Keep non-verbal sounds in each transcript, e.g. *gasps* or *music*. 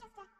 Manchester.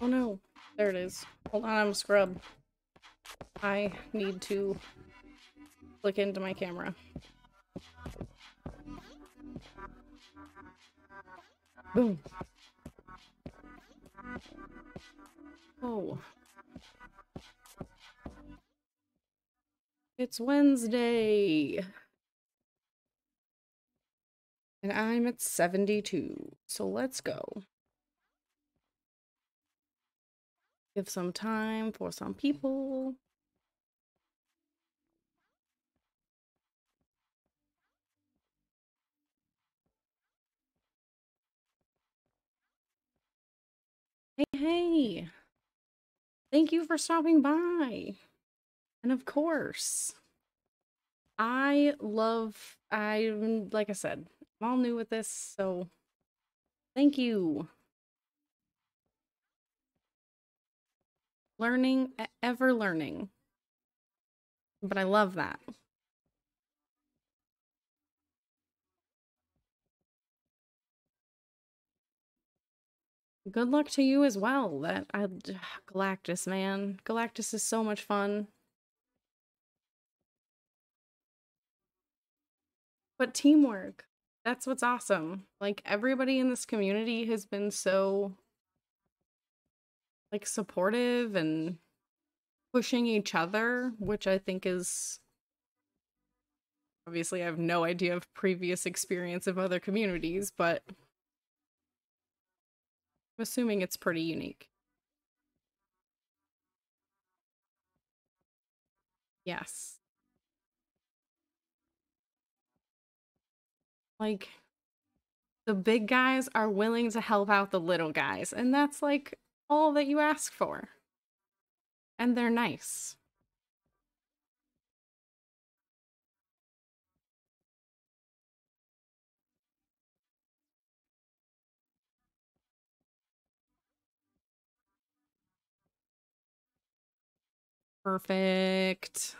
Oh no. There it is. Hold on, I'm a scrub. I need to click into my camera. Boom. Oh. It's Wednesday. And I'm at 72. So let's go. Give some time for some people. Hey, hey. Thank you for stopping by. And of course, I love, I, like I said, I'm all new with this, so thank you. Learning, ever learning. But I love that. Good luck to you as well. That I, *sighs* Galactus, man. Galactus is so much fun. But teamwork. That's what's awesome. Like everybody in this community has been so like supportive and pushing each other, which I think is obviously I have no idea of previous experience of other communities, but I'm assuming it's pretty unique. Yes. Like, the big guys are willing to help out the little guys, and that's like all that you ask for. And they're nice. Perfect.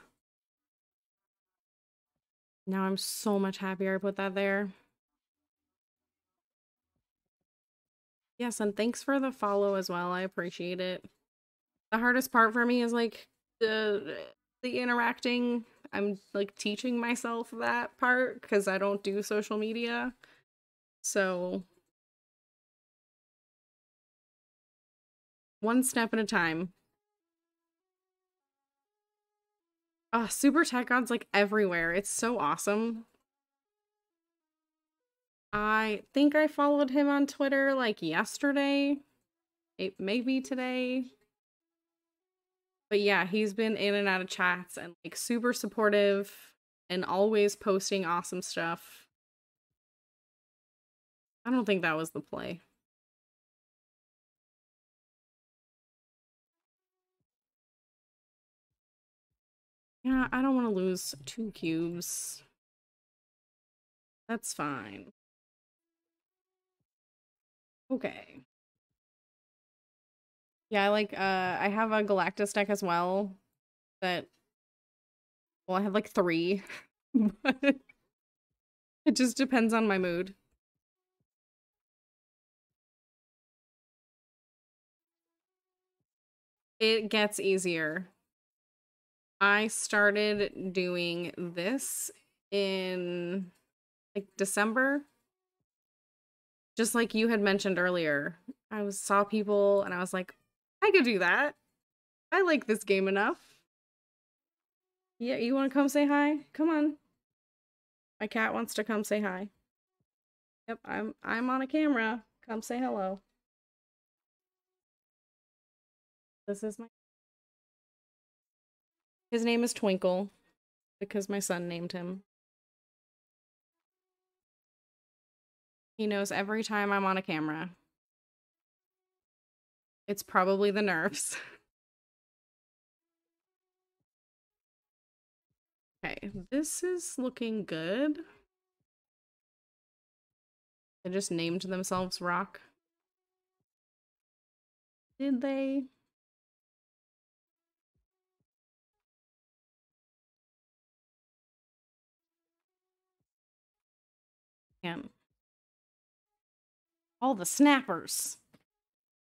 Now I'm so much happier I put that there. Yes, and thanks for the follow as well. I appreciate it. The hardest part for me is like the the interacting. I'm like teaching myself that part because I don't do social media. So one step at a time. Oh, Super Tech God's like everywhere. It's so awesome. I think I followed him on Twitter like yesterday. It maybe today. But yeah, he's been in and out of chats and like super supportive and always posting awesome stuff. I don't think that was the play. Yeah, I don't want to lose two cubes. That's fine. Okay. Yeah, I like uh I have a Galactus deck as well that well, I have like 3. *laughs* but it just depends on my mood. It gets easier. I started doing this in like December. Just like you had mentioned earlier. I was saw people and I was like, I could do that. I like this game enough. Yeah, you want to come say hi? Come on. My cat wants to come say hi. Yep, I'm I'm on a camera. Come say hello. This is my His name is Twinkle because my son named him. He knows every time I'm on a camera. It's probably the nerves. *laughs* okay, this is looking good. They just named themselves Rock. Did they? Him. All the snappers.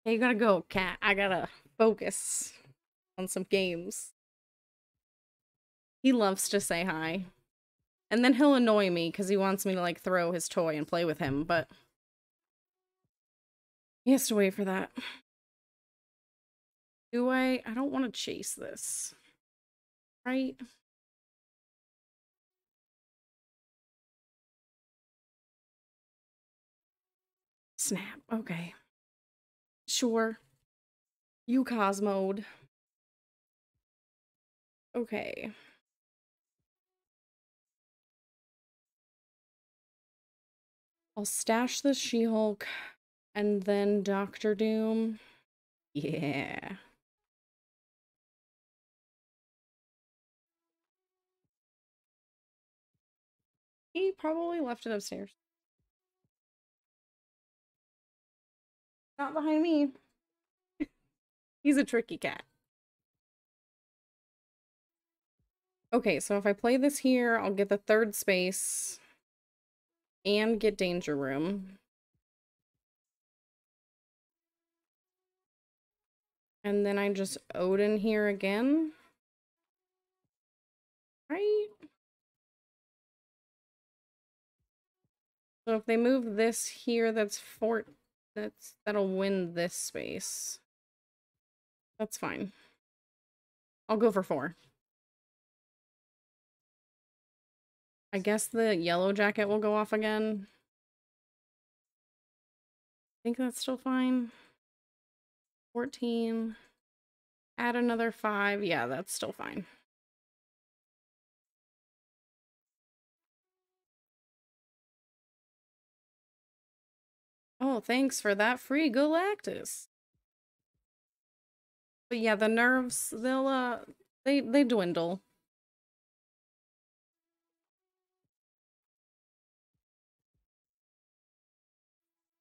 Hey, you gotta go, cat. I gotta focus on some games. He loves to say hi. And then he'll annoy me because he wants me to like throw his toy and play with him, but he has to wait for that. Do I? I don't want to chase this. Right? Snap. Okay. Sure. You Cosmode. Okay. I'll stash the She-Hulk and then Doctor Doom. Yeah. He probably left it upstairs. Not behind me. *laughs* He's a tricky cat. Okay, so if I play this here, I'll get the third space and get Danger Room. And then I just Odin here again. Right? So if they move this here, that's four, that's, that'll win this space. That's fine. I'll go for four. I guess the Yellowjacket will go off again. I think that's still fine. 14. Add another 5. Yeah, that's still fine. Oh, thanks for that free Galactus. But yeah, the nerves, they'll, uh, they, they dwindle.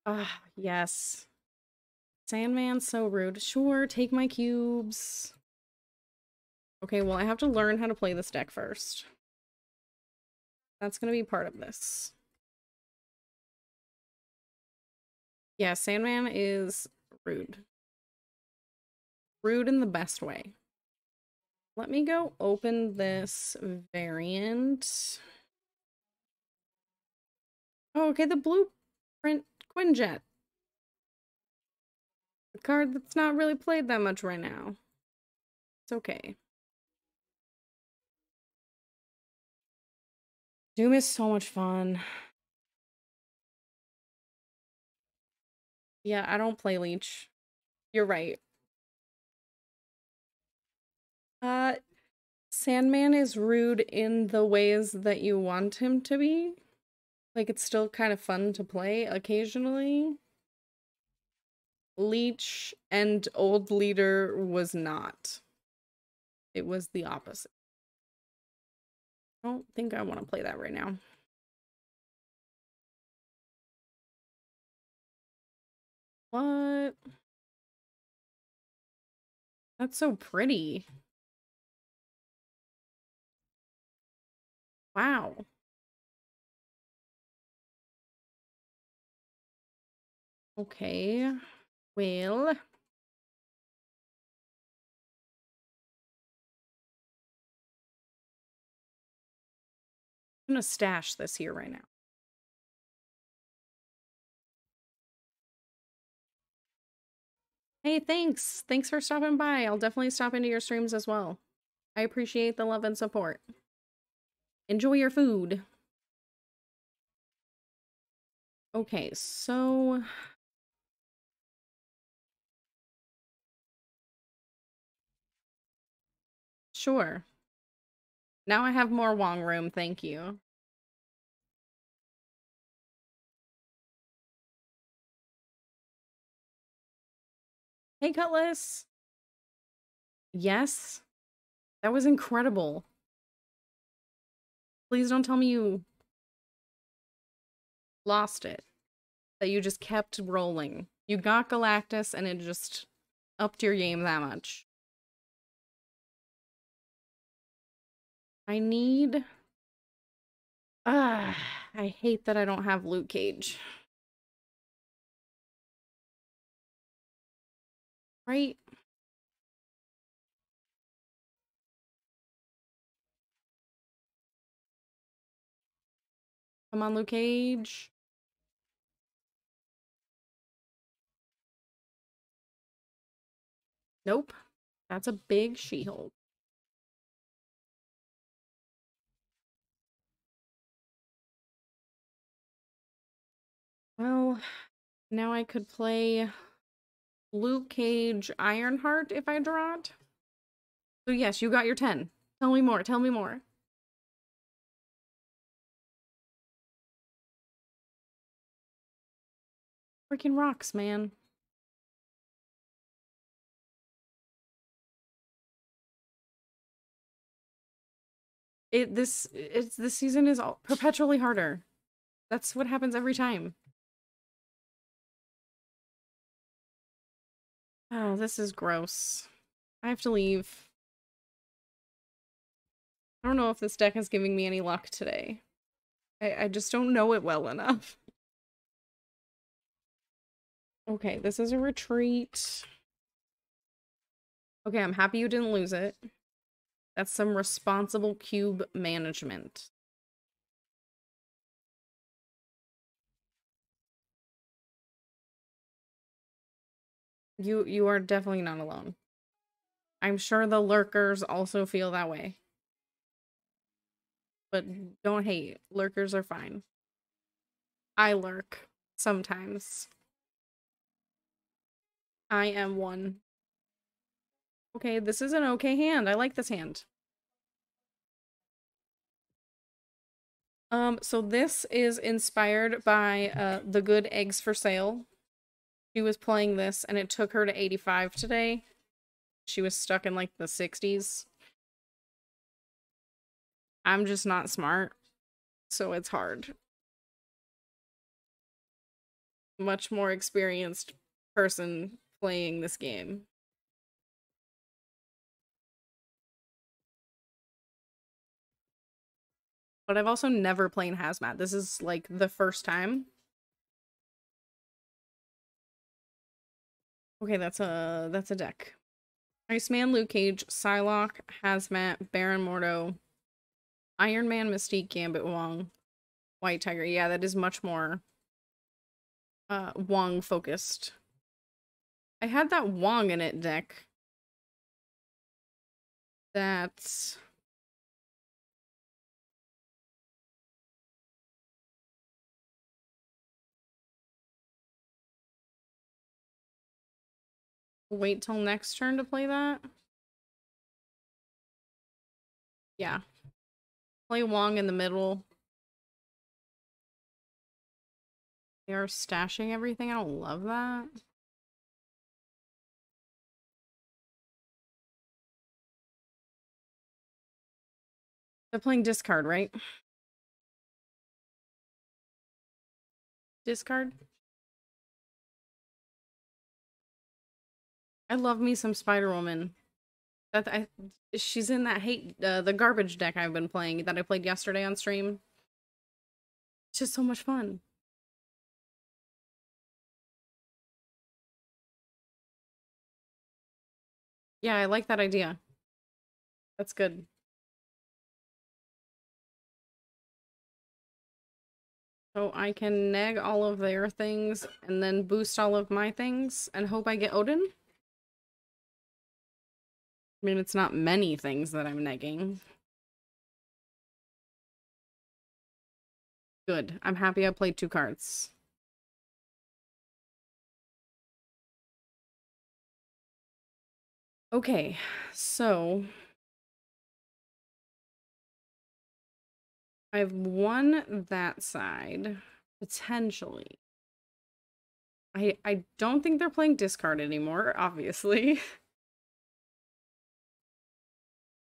Ah, yes. Sandman's so rude. Sure, take my cubes. Okay, well, I have to learn how to play this deck first. That's going to be part of this. Yeah, Sandman is rude. Rude in the best way. Let me go open this variant. Oh, okay, the blueprint Quinjet. A card that's not really played that much right now. It's okay. Doom is so much fun. Yeah, I don't play Leech. You're right. Uh, Sandman is rude in the ways that you want him to be. Like, it's still kind of fun to play occasionally. Leech and Old Leader was not. It was the opposite. I don't think I want to play that right now. What? That's so pretty. Wow. Okay. Well. I'm gonna stash this here right now. Hey, thanks. Thanks for stopping by. I'll definitely stop into your streams as well. I appreciate the love and support. Enjoy your food. Okay, so Sure. Now I have more Wong room, thank you. Hey, Cutlass. Yes. That was incredible. Please don't tell me you lost it. That you just kept rolling. You got Galactus and it just upped your game that much. I need... Ah, *sighs* I hate that I don't have Luke Cage. Right? Come on, Luke Cage. Nope. That's a big She-Hulk. Well, now I could play Luke Cage Ironheart if I draw it. So yes, you got your 10. Tell me more, tell me more. Freaking rocks, man. It this it's this season is all, perpetually harder. That's what happens every time. Oh, this is gross. I have to leave. I don't know if this deck is giving me any luck today. I, I just don't know it well enough. Okay, this is a retreat. Okay, I'm happy you didn't lose it. That's some responsible cube management. You you are definitely not alone. I'm sure the lurkers also feel that way. But don't hate. Lurkers are fine. I lurk sometimes. I am one. Okay, this is an okay hand. I like this hand. Um, so this is inspired by uh, The Good Eggs for Sale she was playing this and it took her to 85 today. She was stuck in like the 60s. I'm just not smart, so it's hard. Much more experienced person playing this game. But I've also never played Hazmat. This is like the first time. Okay, that's a that's a deck. Iceman, Luke Cage, Psylocke, Hazmat, Baron Mordo, Iron Man, Mystique, Gambit, Wong, White Tiger. Yeah, that is much more uh Wong focused. I had that Wong in it deck. That's wait till next turn to play that? Yeah. Play Wong in the middle. They are stashing everything. I don't love that. They're playing discard, right? Discard? I love me some Spider Woman. That I she's in that hate uh, the garbage deck I've been playing that I played yesterday on stream. It's just so much fun. Yeah, I like that idea. That's good. So I can neg all of their things and then boost all of my things and hope I get Odin. I mean, it's not many things that I'm negging. Good. I'm happy I played two cards. Okay, so I've won that side, potentially. I I don't think they're playing discard anymore, obviously. *laughs*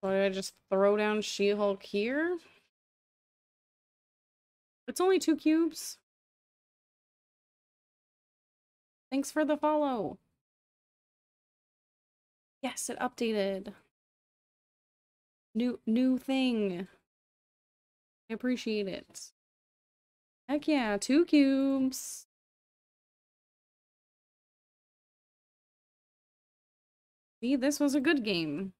So I just throw down She-Hulk here? It's only two cubes. Thanks for the follow. Yes, it updated. New new thing. I appreciate it. Heck yeah, two cubes. See, this was a good game.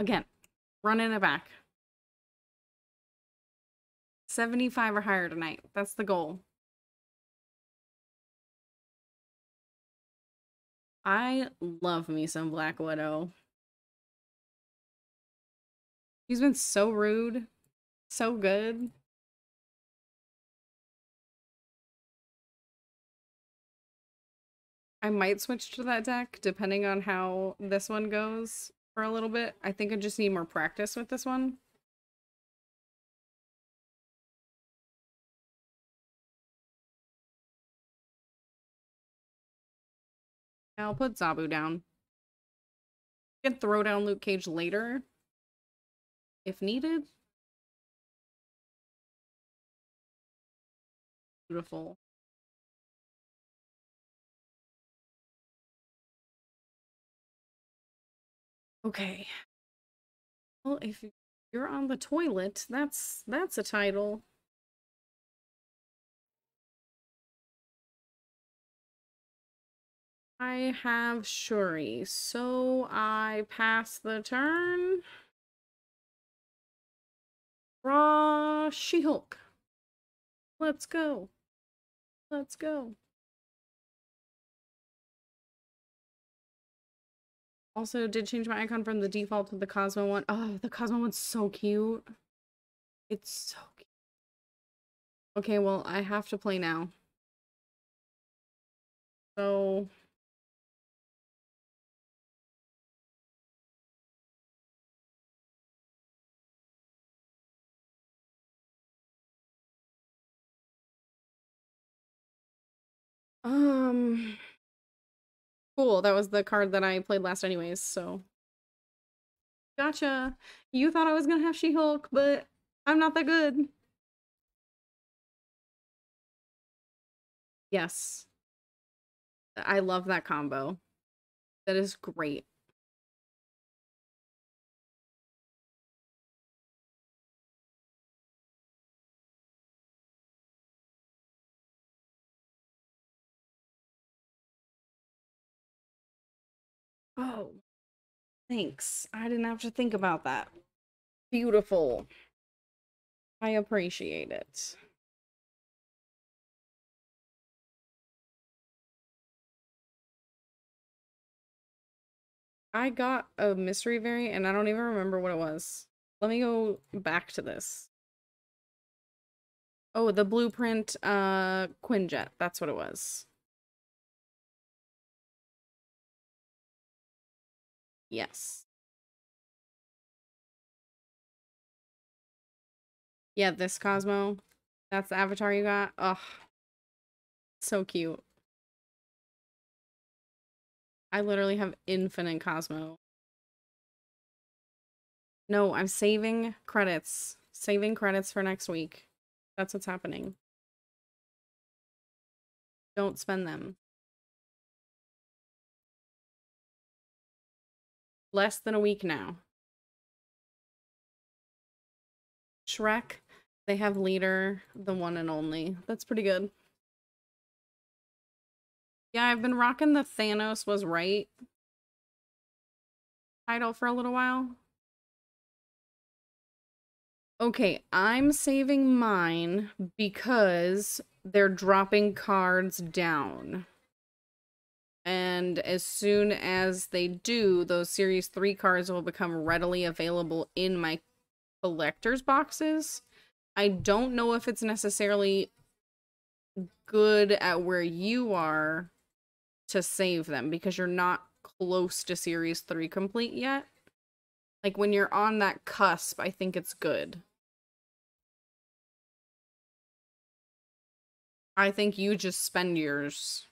Again, running it back. 75 or higher tonight. That's the goal. I love me some Black Widow. She's been so rude, so good. I might switch to that deck depending on how this one goes for a little bit. I think I just need more practice with this one. I'll put Zabu down. You can throw down Luke Cage later. If needed. Beautiful. Okay. Well, if you're on the toilet, that's that's a title. I have Shuri, so I pass the turn. Raw She-Hulk. Let's go. Let's go. Also, did change my icon from the default to the Cosmo one. Oh, the Cosmo one's so cute. It's so cute. Okay, well, I have to play now. So... Um... Cool, that was the card that I played last anyways, so. Gotcha. You thought I was gonna have She-Hulk, but I'm not that good. Yes. I love that combo. That is great. Oh, thanks. I didn't have to think about that. Beautiful. I appreciate it. I got a mystery variant and I don't even remember what it was. Let me go back to this. Oh, the blueprint uh Quinjet. That's what it was. Yes. Yeah, this Cosmo. That's the avatar you got. Ugh. So cute. I literally have infinite Cosmo. No, I'm saving credits. Saving credits for next week. That's what's happening. Don't spend them. Less than a week now. Shrek, they have leader, the one and only. That's pretty good. Yeah, I've been rocking the Thanos was right title for a little while. Okay, I'm saving mine because they're dropping cards down. And as soon as they do, those Series 3 cards will become readily available in my collector's boxes. I don't know if it's necessarily good at where you are to save them because you're not close to Series 3 complete yet. Like when you're on that cusp, I think it's good. I think you just spend yours.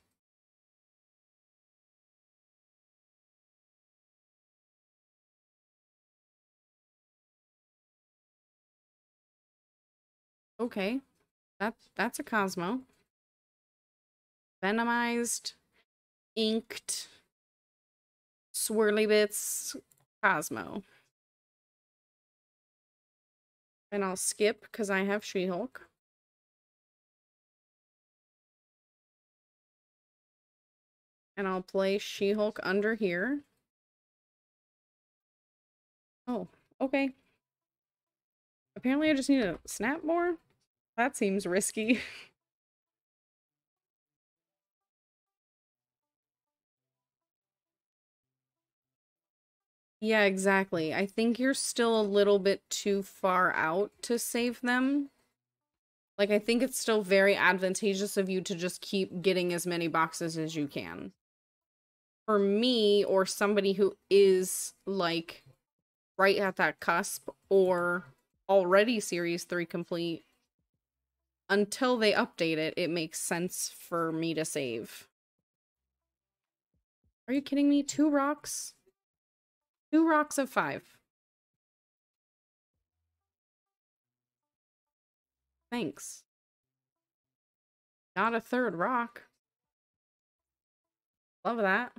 Okay. That that's a Cosmo. Venomized, inked, swirly bits, Cosmo. And I'll skip because I have She-Hulk. And I'll play She-Hulk under here. Oh, okay. Apparently I just need to snap more? That seems risky. *laughs* yeah, exactly. I think you're still a little bit too far out to save them. Like, I think it's still very advantageous of you to just keep getting as many boxes as you can for me or somebody who is like right at that cusp or already series 3 complete until they update it it makes sense for me to save. Are you kidding me? Two rocks? Two rocks of five. Thanks. Not a third rock. Love that.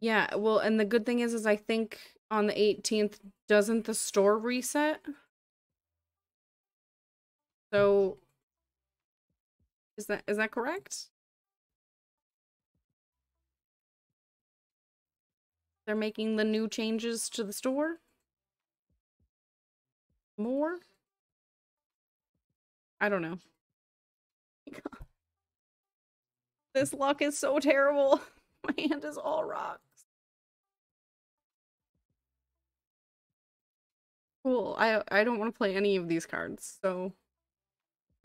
Yeah, well, and the good thing is, is I think on the 18th, doesn't the store reset? So, is that is that correct? They're making the new changes to the store? More? I don't know. *laughs* this luck is so terrible. *laughs* My hand is all rock. Cool. I I don't want to play any of these cards, so.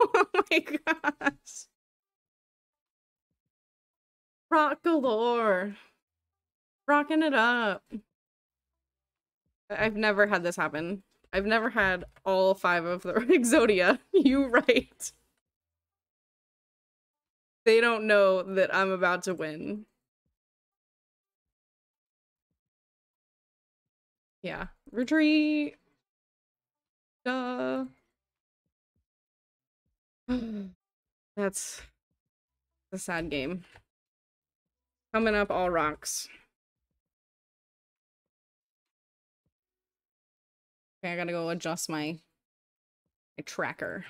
*laughs* oh my gosh. Rock galore. Rocking it up. I've never had this happen. I've never had all five of the *laughs* Exodia. *laughs* You right. They don't know that I'm about to win. Yeah. Retreat. Duh. *sighs* That's a sad game. Coming up, all rocks. Okay, I gotta go adjust my, my tracker.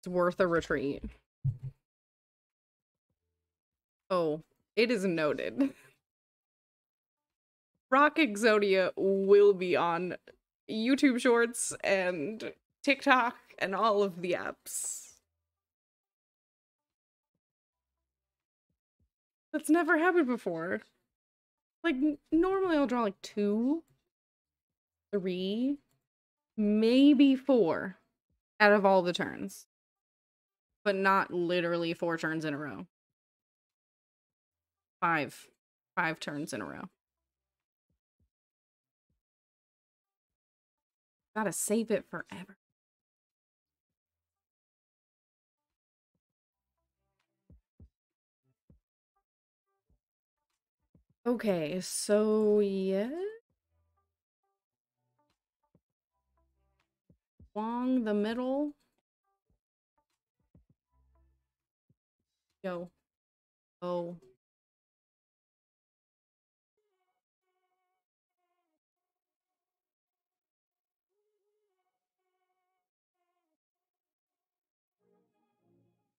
It's worth a retreat. Oh, it is noted. *laughs* Rock Exodia will be on YouTube Shorts and TikTok and all of the apps. That's never happened before. Like, normally I'll draw like two, three, maybe four out of all the turns. But not literally four turns in a row. Five. Five turns in a row. Gotta save it forever. Okay, so yeah. Along the middle. Go. Oh.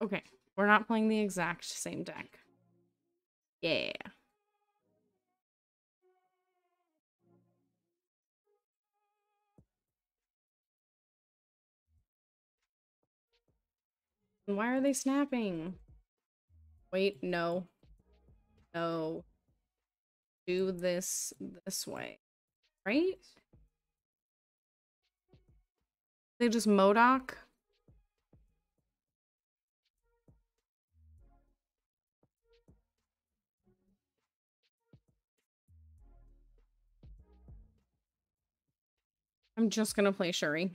Okay, we're not playing the exact same deck. Yeah. Why are they snapping? Wait, no. No. Do this this way. Right? They just MODOK? I'm just gonna play Shuri.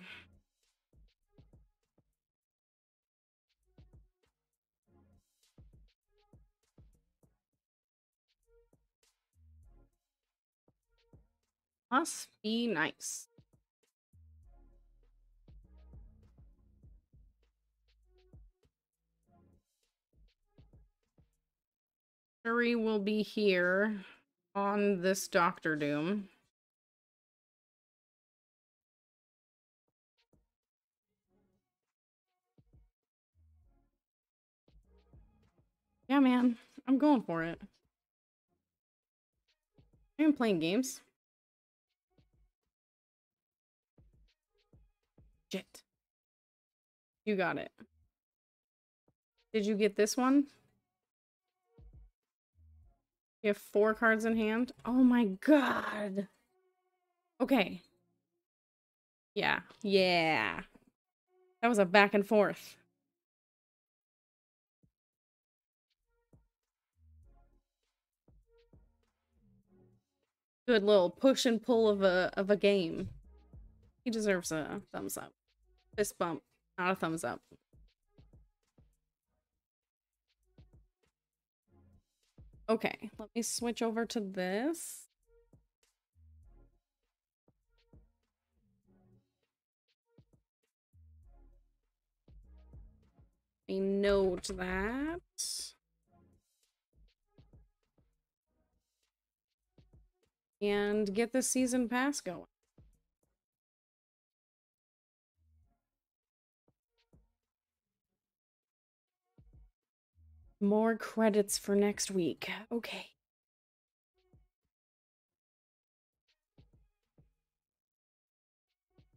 Must be nice. Shuri will be here on this Doctor Doom. Yeah, man. I'm going for it. I'm playing games. Shit. You got it. Did you get this one? You have four cards in hand? Oh my god. Okay. Yeah. Yeah. That was a back and forth. Good little push and pull of a of a game. He deserves a thumbs up. Fist bump, not a thumbs up. Okay, let me switch over to this. Me note that. And get the season pass going. More credits for next week. Okay.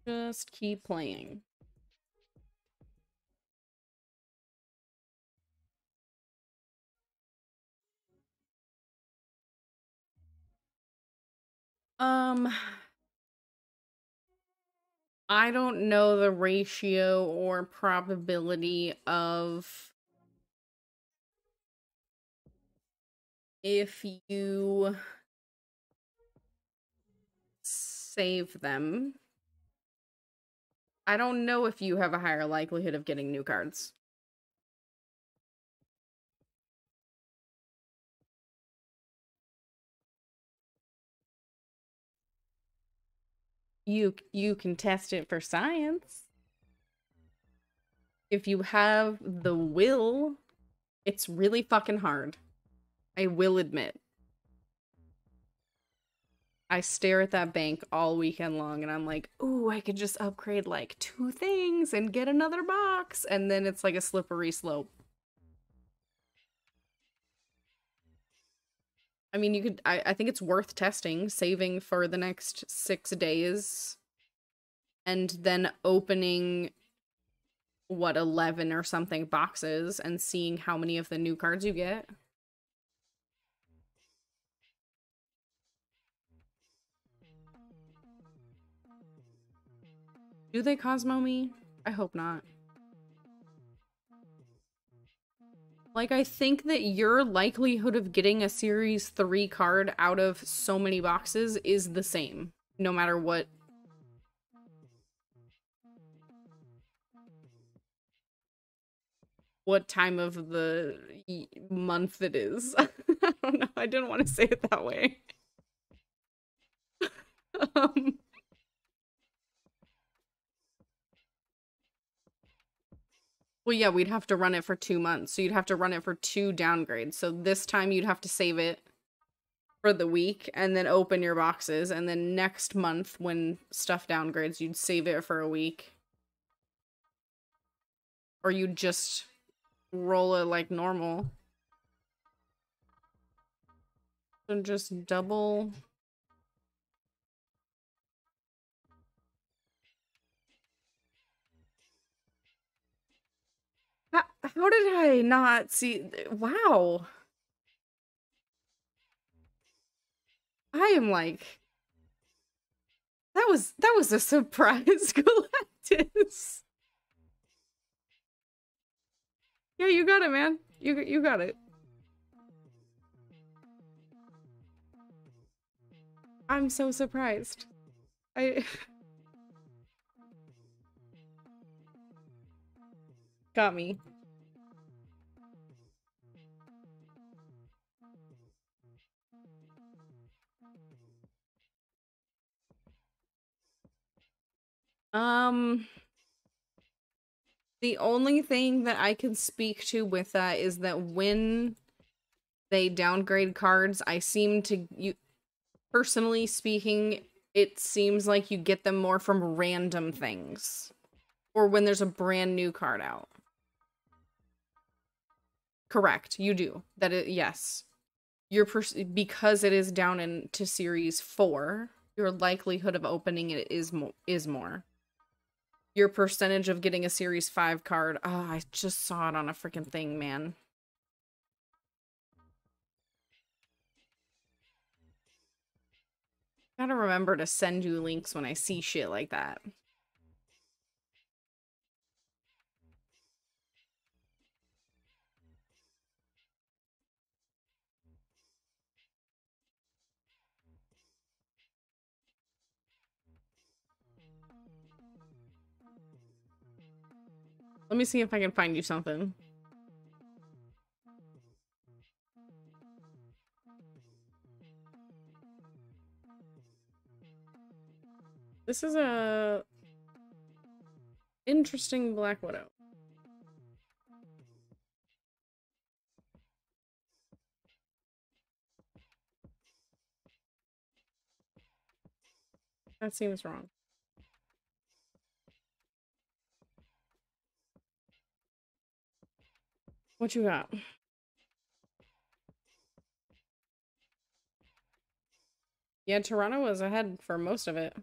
Just keep playing. Um, I don't know the ratio or probability of if you save them. I don't know if you have a higher likelihood of getting new cards. You you can test it for science. If you have the will, it's really fucking hard. I will admit. I stare at that bank all weekend long and I'm like, ooh, I could just upgrade like two things and get another box. And then it's like a slippery slope. I mean, you could, I, I think it's worth testing, saving for the next six days and then opening what 11 or something boxes and seeing how many of the new cards you get. Do they Cosmo me? I hope not. Like, I think that your likelihood of getting a Series 3 card out of so many boxes is the same, no matter what. What time of the month it is. *laughs* I don't know. I didn't want to say it that way. *laughs* um, Well, yeah, we'd have to run it for two months. So you'd have to run it for two downgrades. So this time you'd have to save it for the week and then open your boxes. And then next month, when stuff downgrades, you'd save it for a week. Or you'd just roll it like normal. So just double how did I not see? Wow. I am like, that was that was a surprise, Galactus. Yeah, you got it, man. You you got it. I'm so surprised. I *laughs* got me. Um the only thing that I can speak to with that is that when they downgrade cards, I seem to you personally speaking, it seems like you get them more from random things or when there's a brand new card out. Correct, you do. That it yes. Your because it is down into series 4, your likelihood of opening it is mo- is more your percentage of getting a series 5 card. Oh, I just saw it on a freaking thing, man. Gotta remember to send you links when I see shit like that. Let me see if I can find you something. This is a interesting Black Widow. That seems wrong. What you got? Yeah, Toronto was ahead for most of it.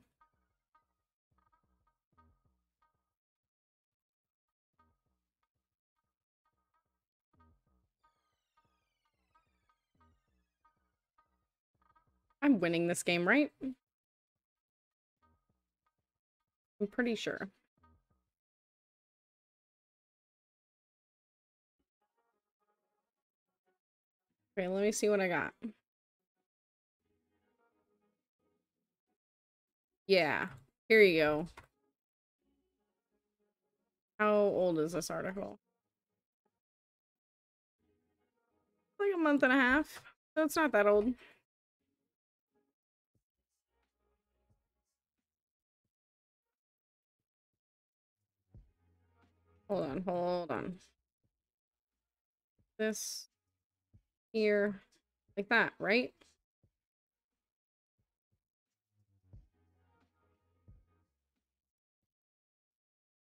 I'm winning this game, right? I'm pretty sure. Okay, let me see what I got. Yeah, here you go. How old is this article? Like a month and a half. So it's not that old. Hold on, hold on. This here, like that, right?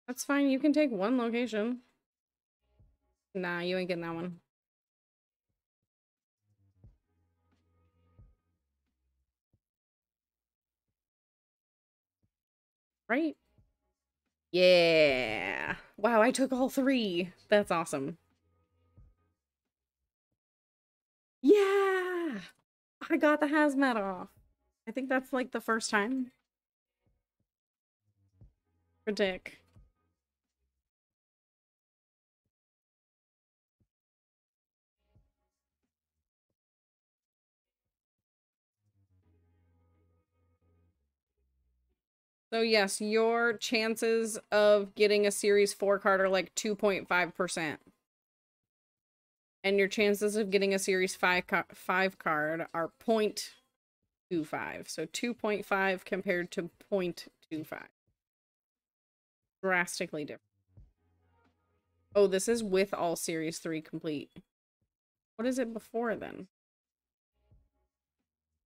That's fine. You can take one location. Nah, you ain't getting that one. Right? Yeah. Wow, I took all three. That's awesome. Yeah! I got the hazmat off. I think that's like the first time. For Dick. So yes, your chances of getting a series 4 card are like 2.5%. And your chances of getting a series 5 ca 5 card are 0.25. So 2.5 compared to 0.25. Drastically different. Oh, this is with all series 3 complete. What is it before then?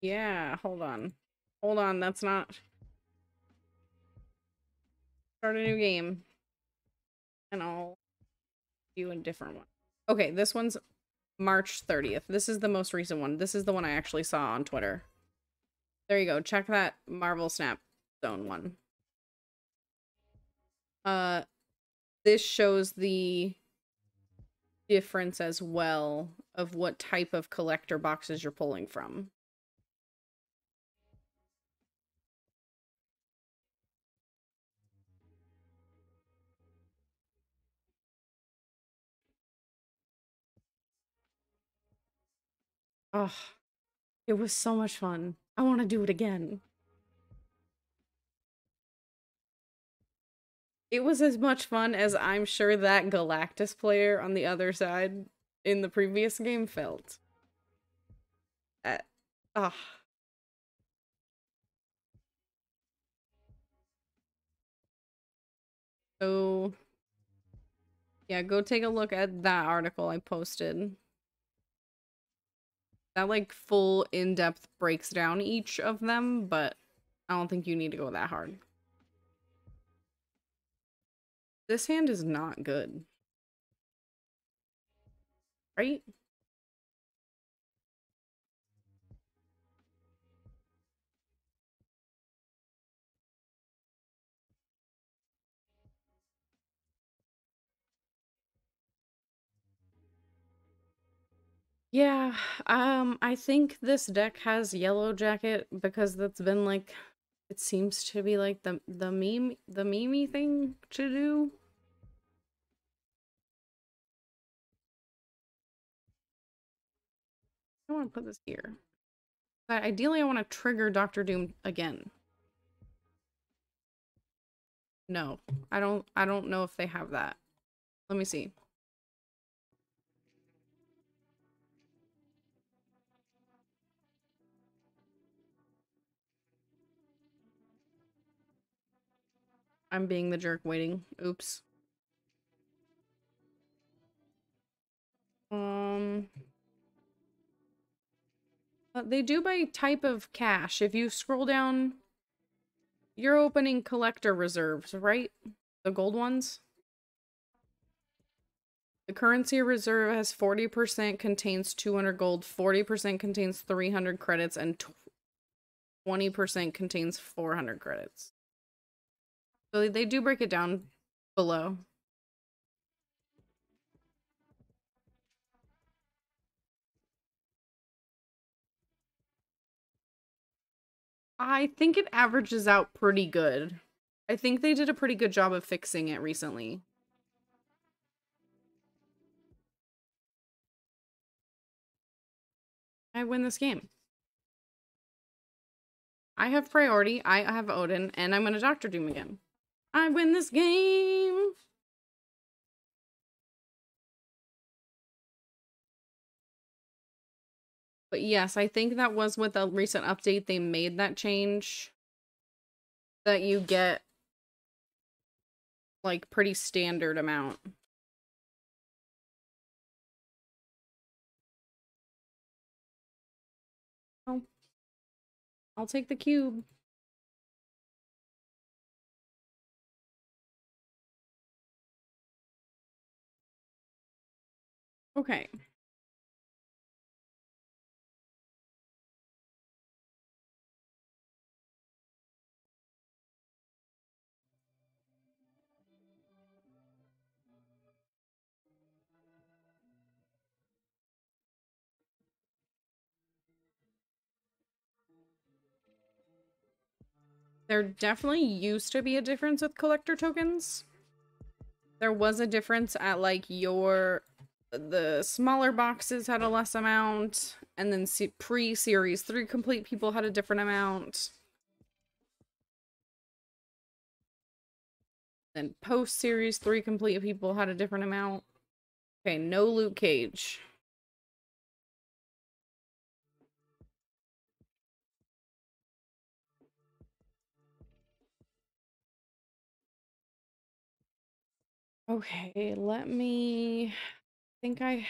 Yeah, hold on. Hold on, that's not start a new game and I'll do a different one. Okay, this one's March 30th. This is the most recent one. This is the one I actually saw on Twitter. There you go. Check that Marvel Snap Zone one. Uh, this shows the difference as well of what type of collector boxes you're pulling from. Oh, it was so much fun. I want to do it again. It was as much fun as I'm sure that Galactus player on the other side in the previous game felt. Uh, ah. So, yeah, go take a look at that article I posted. That, like, full in-depth breaks down each of them, but I don't think you need to go that hard. This hand is not good. Right? Yeah, um, I think this deck has Yellowjacket because that's been like, it seems to be like the the meme the meme thing to do. I want to put this here. But ideally, I want to trigger Doctor Doom again. No, I don't. I don't know if they have that. Let me see. I'm being the jerk waiting. Oops. Um, uh, they do by type of cache. If you scroll down, you're opening collector reserves, right? The gold ones? The currency reserve has 40% contains 200 gold, 40% contains 300 credits, and 20% contains 400 credits. So they do break it down below. I think it averages out pretty good. I think they did a pretty good job of fixing it recently. I win this game. I have priority, I have Odin, and I'm gonna Doctor Doom again. I win this game! But yes, I think that was with a recent update they made that change. That you get like pretty standard amount. Oh. I'll take the cube. Okay. There definitely used to be a difference with collector tokens. There was a difference at like your the smaller boxes had a less amount and then pre-series 3 complete people had a different amount. Then post-series 3 complete people had a different amount. Okay, no Luke Cage. Okay, let me think I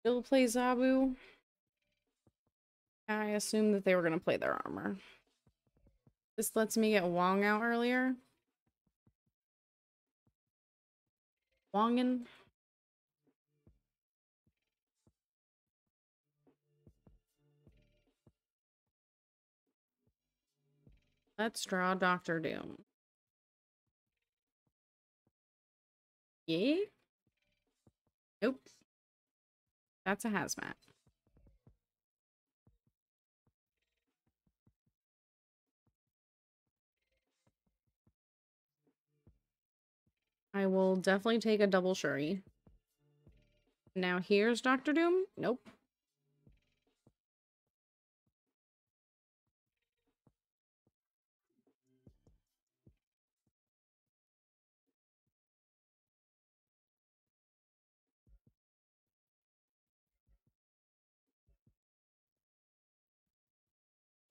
still play Zabu. I assume that they were going to play their armor. This lets me get Wong out earlier. Wongen. Let's draw Doctor Doom. Yeah? Nope. That's a hazmat. I will definitely take a double Shuri. Now here's Doctor Doom. Nope.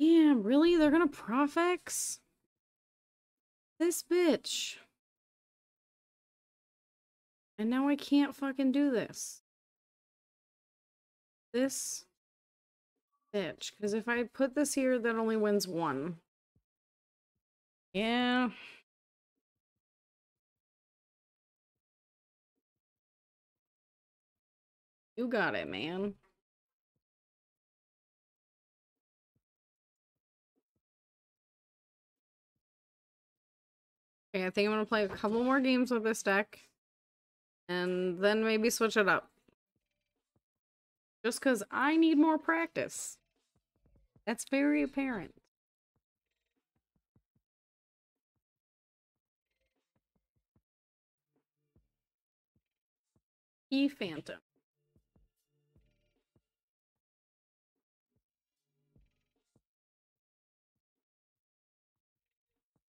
Yeah, really? They're gonna Prof X? This bitch. And now I can't fucking do this. This bitch. Because if I put this here, that only wins one. Yeah. You got it, man. Okay, I think I'm gonna play a couple more games with this deck. And then maybe switch it up. Just because I need more practice. That's very apparent. E Phantom.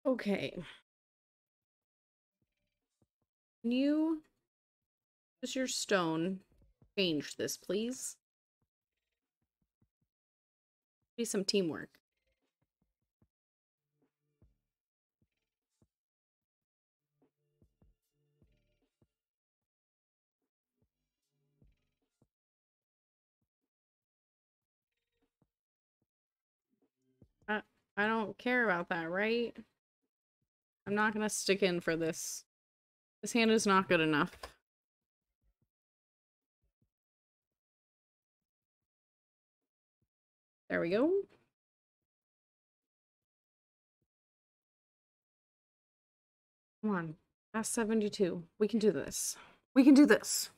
Okay. Can you just your stone change this, please? Be some teamwork. I, I don't care about that, right? I'm not gonna stick in for this. This hand is not good enough. There we go. Come on. Past 72. We can do this. We can do this.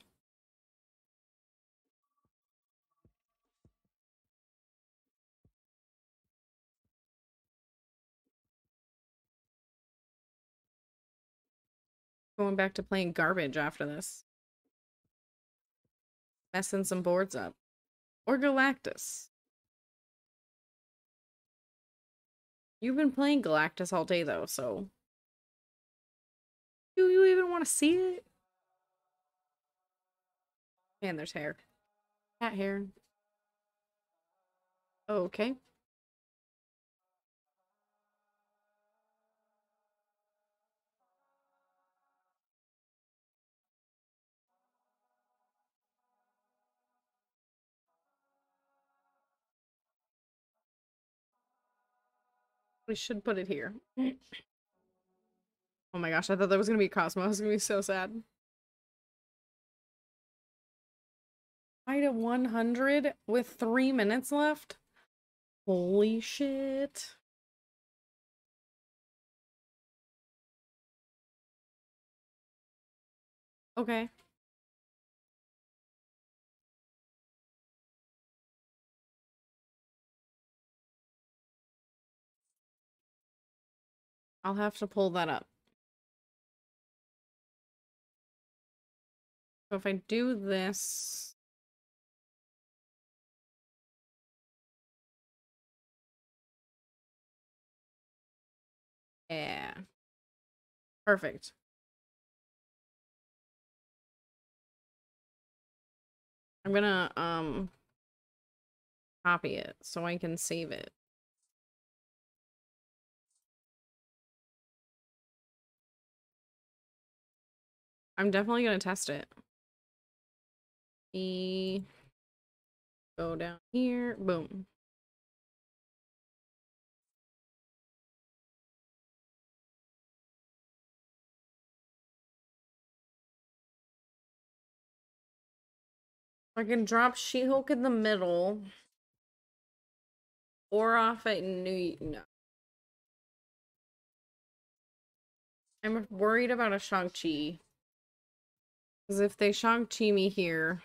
Going back to playing garbage after this. Messing some boards up. Or Galactus. You've been playing Galactus all day though, so... Do you even want to see it? And there's hair. Cat hair. Okay. We should put it here. oh my gosh, I thought that was gonna be Cosmo. *laughs* I was gonna be so sad. Fight at 100 with three minutes left? Holy shit. Okay. I'll have to pull that up. So if I do this... Yeah. Perfect. I'm gonna, um, copy it so I can save it. I'm definitely gonna test it. E go down here, boom. I can drop She-Hulk in the middle. Or off at New no. I'm worried about a Shang-Chi. Because if they Shang-Chi me here...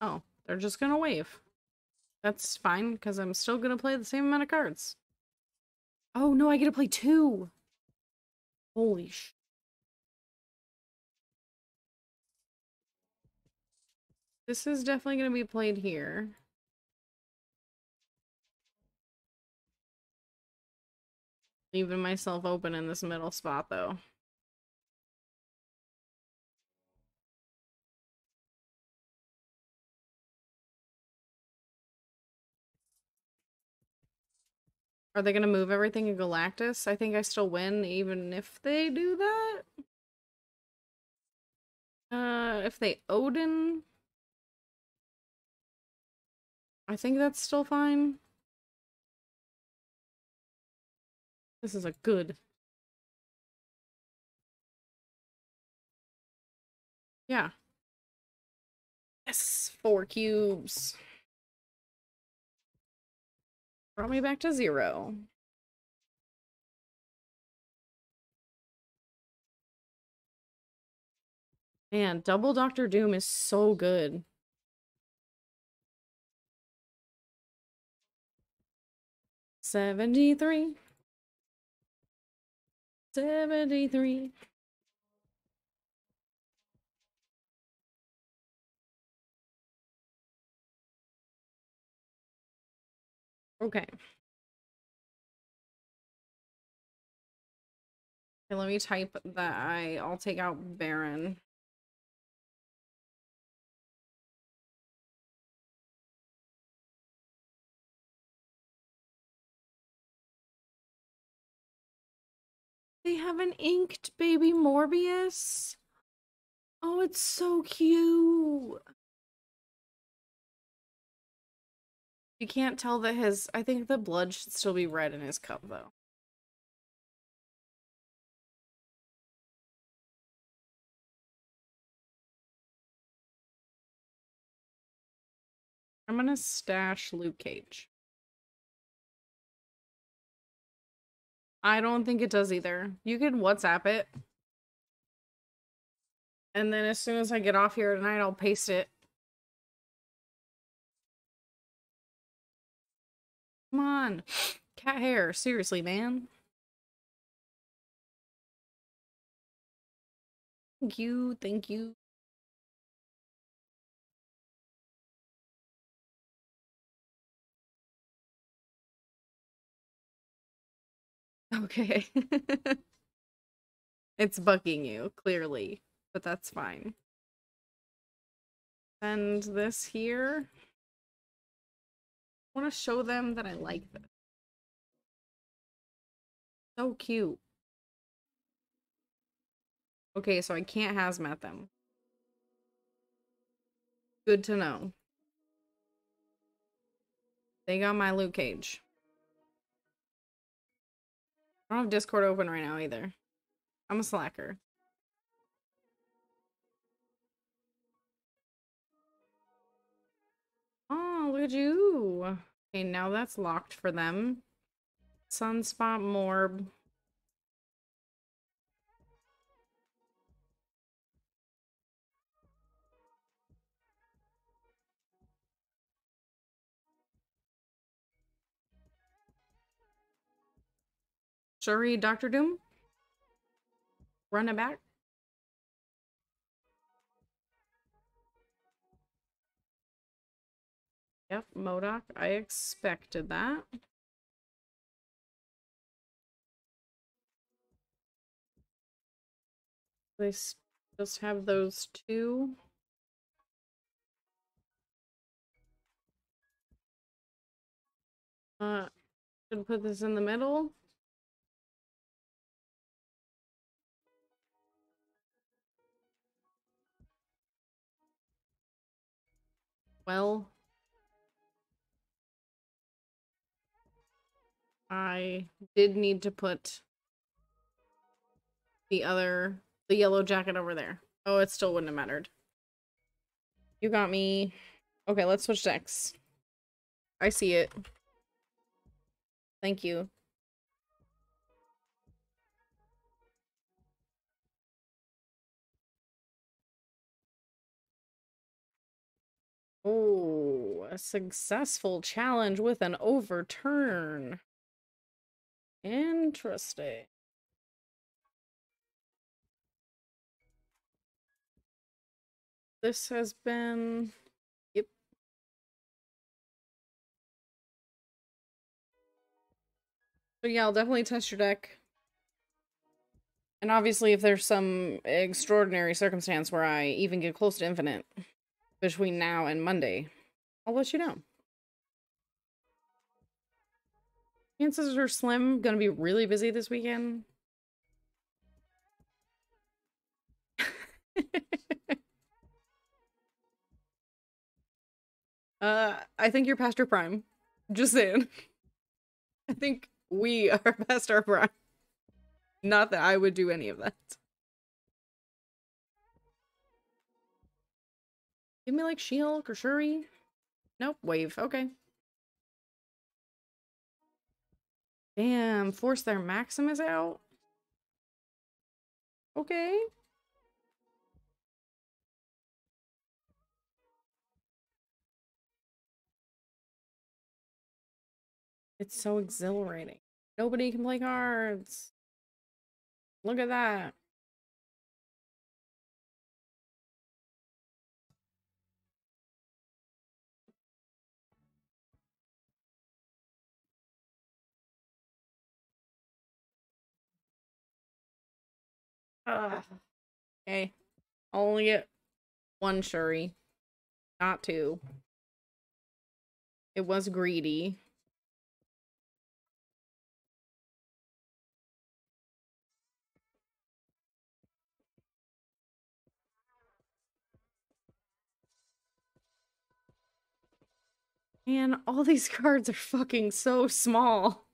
Oh, they're just gonna wave. That's fine, because I'm still gonna play the same amount of cards. Oh no, I get to play two! Holy sh... This is definitely gonna be played here. Leaving myself open in this middle spot, though. Are they gonna move everything in Galactus? I think I still win even if they do that. Uh, if they Odin... I think that's still fine. This is a good. Yeah. Yes, four cubes. Brought me back to zero. Man, double Doctor Doom is so good. Seventy-three. Seventy-three. Okay. Okay, let me type that I I'll take out Baron. They have an inked baby Morbius. Oh, it's so cute. You can't tell that his I think the blood should still be red in his cup though. I'm gonna stash Luke Cage. I don't think it does either. You could WhatsApp it. And then as soon as I get off here tonight, I'll paste it. Come on. *gasps* Cat hair. Seriously, man. Thank you. Thank you. Okay. *laughs* it's bugging you, clearly, but that's fine. And this here. I want to show them that I like this. So cute. Okay, so I can't hazmat them. Good to know. They got my Luke Cage. I don't have Discord open right now either. I'm a slacker. Oh, look at you. Okay, now that's locked for them. Sunspot Morb. Shuri, Doctor Doom? Run it back? Yep, MODOK. I expected that. They just have those two. Uh, should put this in the middle. Well, I did need to put the other, the Yellowjacket over there. Oh, it still wouldn't have mattered. You got me. Okay, let's switch decks. I see it. Thank you. Oh, a successful challenge with an overturn. Interesting. This has been... Yep. So yeah, I'll definitely test your deck. And obviously, if there's some extraordinary circumstance where I even get close to infinite between now and Monday, I'll let you know. Chances are slim. Gonna be really busy this weekend. *laughs* uh, I think you're past your prime. Just saying. *laughs* I think we are *laughs* past our prime. Not that I would do any of that. Give me like She-Hulk or Shuri. Nope, wave. Okay. Damn, force their Maximus out. Okay. It's so exhilarating. Nobody can play cards. Look at that. Okay. Only one Shuri. Not two. It was greedy. Man, all these *laughs* cards are fucking so small.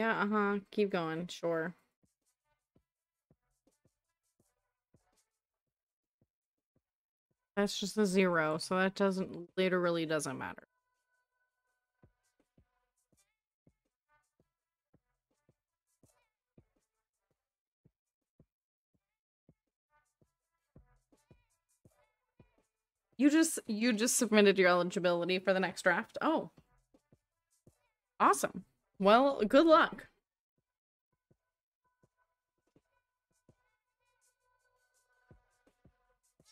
Yeah, uh-huh. Keep going. Sure. That's just a zero, so that doesn't literally doesn't matter. You just you just submitted your eligibility for the next draft. Oh. Awesome. Well, good luck.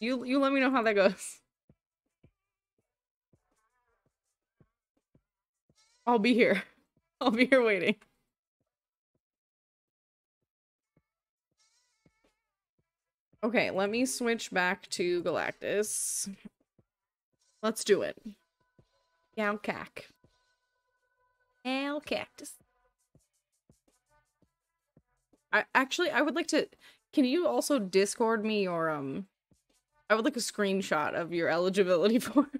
You you let me know how that goes. I'll be here. *laughs* I'll be here waiting. Okay, let me switch back to Galactus. Let's do it. Gal Gal cactus. I actually I would like to can you also discord me or um I would like a screenshot of your eligibility *laughs* form.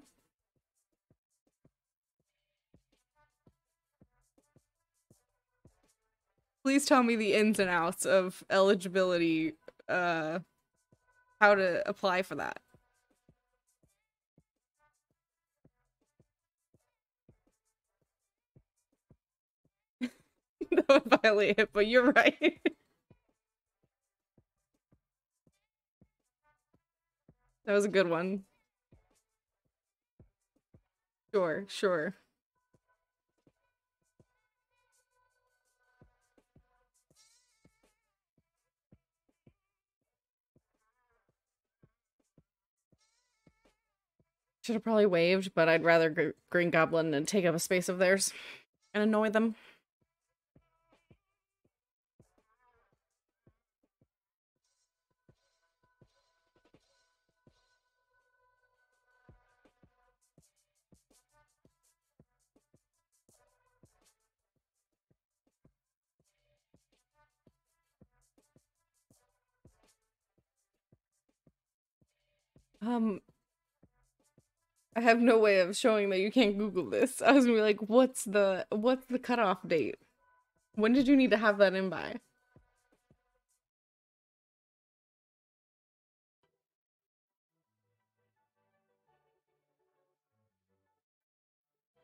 Please tell me the ins and outs of eligibility uh how to apply for that. *laughs* that would violate it, but you're right. *laughs* that was a good one. Sure, sure. Should have probably waved, but I'd rather Green Goblin and take up a space of theirs and annoy them. Um, I have no way of showing that you can't Google this. I was gonna be like, what's the what's the cutoff date? When did you need to have that in by?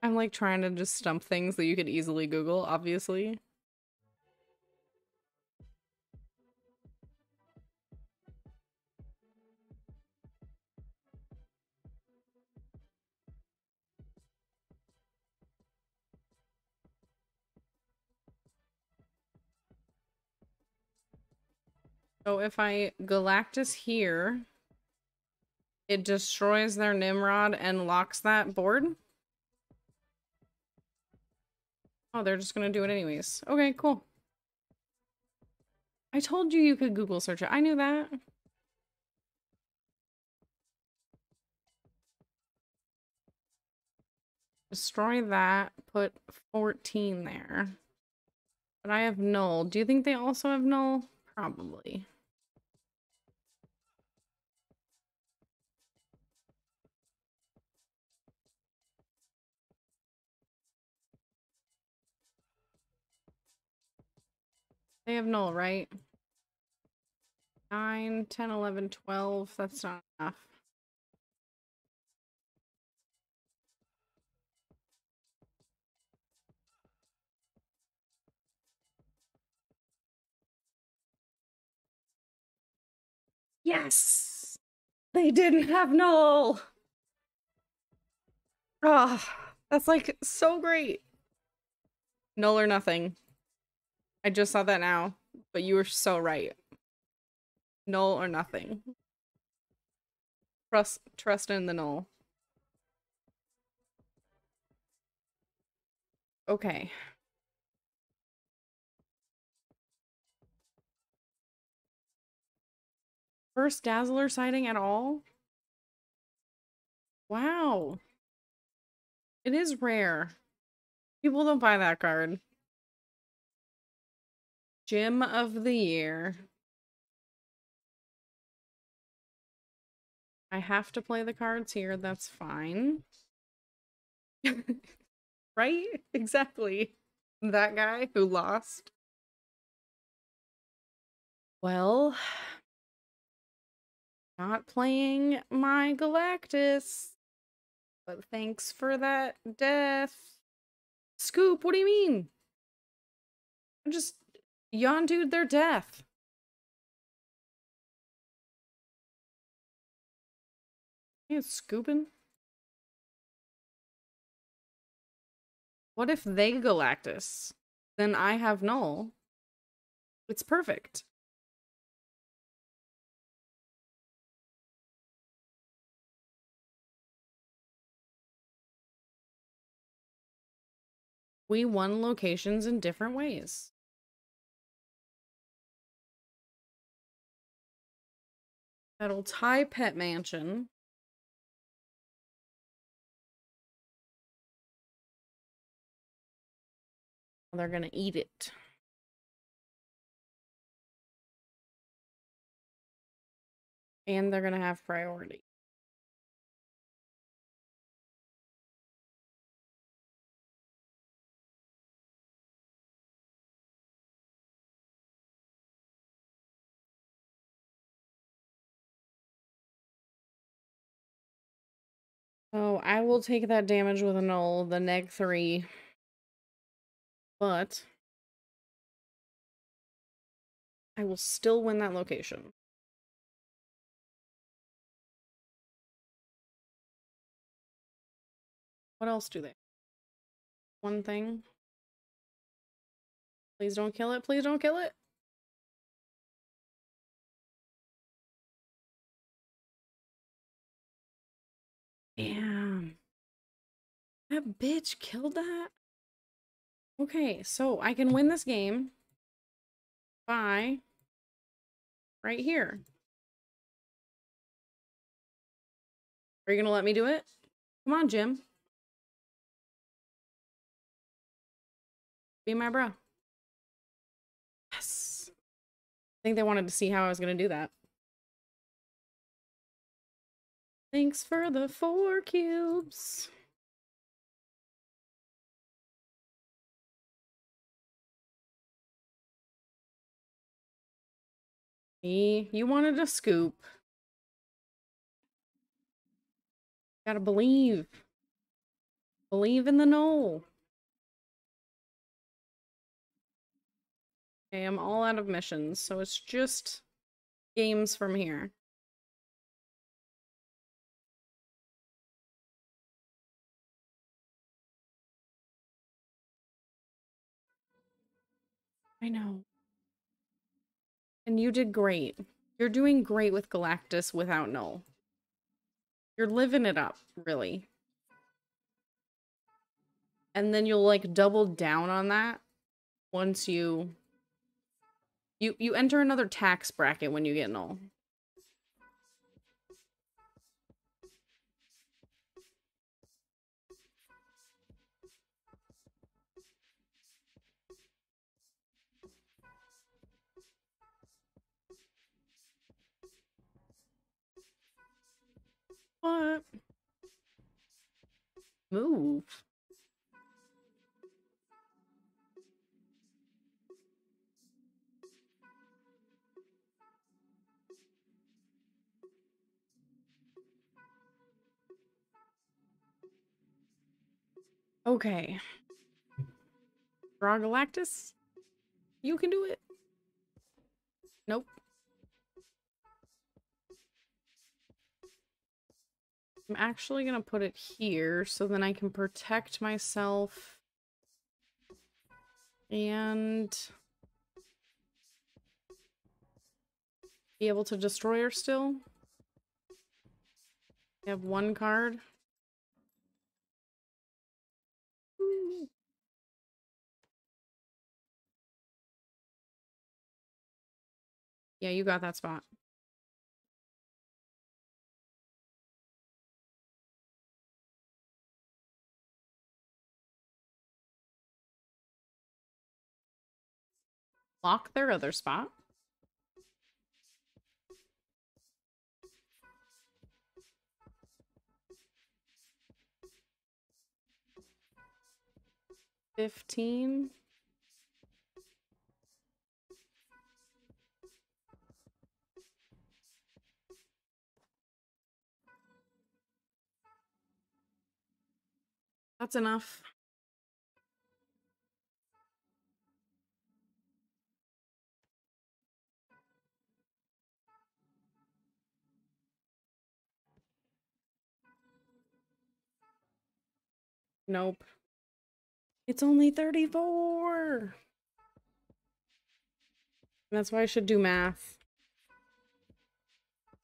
I'm like trying to just stump things that you could easily Google, obviously. So if I Galactus here, it destroys their Nimrod and locks that board? Oh, they're just gonna do it anyways. Okay, cool. I told you you could Google search it. I knew that. Destroy that, put 14 there. But I have Knull. Do you think they also have Knull? Probably. They have Knull, right? 9, 10, 11, 12. That's not enough. Yes! They didn't have Knull! Oh, that's like so great. Knull or nothing. I just saw that now, but you were so right. Knull or nothing. Trust trust in the Knull. Okay. First Dazzler sighting at all? Wow. It is rare. People don't buy that card. Gym of the Year. I have to play the cards here, that's fine. *laughs* right? *laughs* Exactly. That guy who lost. Well, *sighs* not playing my Galactus. But thanks for that death. Scoop, what do you mean? I'm just Yondu'd their death. Yeah, scooping. What if they Galactus? Then I have Knull. It's perfect. We won locations in different ways. That'll tie Pet Mansion. They're gonna eat it. And they're gonna have priority. Oh, I will take that damage with a Knull, the neg 3. But I will still win that location. What else do they? One thing. Please don't kill it. Please don't kill it. Damn. That bitch killed that? Okay, so I can win this game by right here. Are you gonna let me do it? Come on, Jim. Be my bro. Yes. I think they wanted to see how I was gonna do that. Thanks for the four cubes. Me, you wanted a scoop. Gotta believe. Believe in the Knull. Okay, I'm all out of missions, so it's just games from here. I know. And you did great. You're doing great with Galactus without Knull. You're living it up, really. And then you'll like double down on that once you you you enter another tax bracket when you get Knull. What? Move. Okay. Draw Galactus? You can do it. Nope. I'm actually going to put it here so then I can protect myself and be able to destroy her still. I have one card. Yeah, you got that spot. Lock their other spot. Fifteen. That's enough. Nope. It's only 34. That's why I should do math.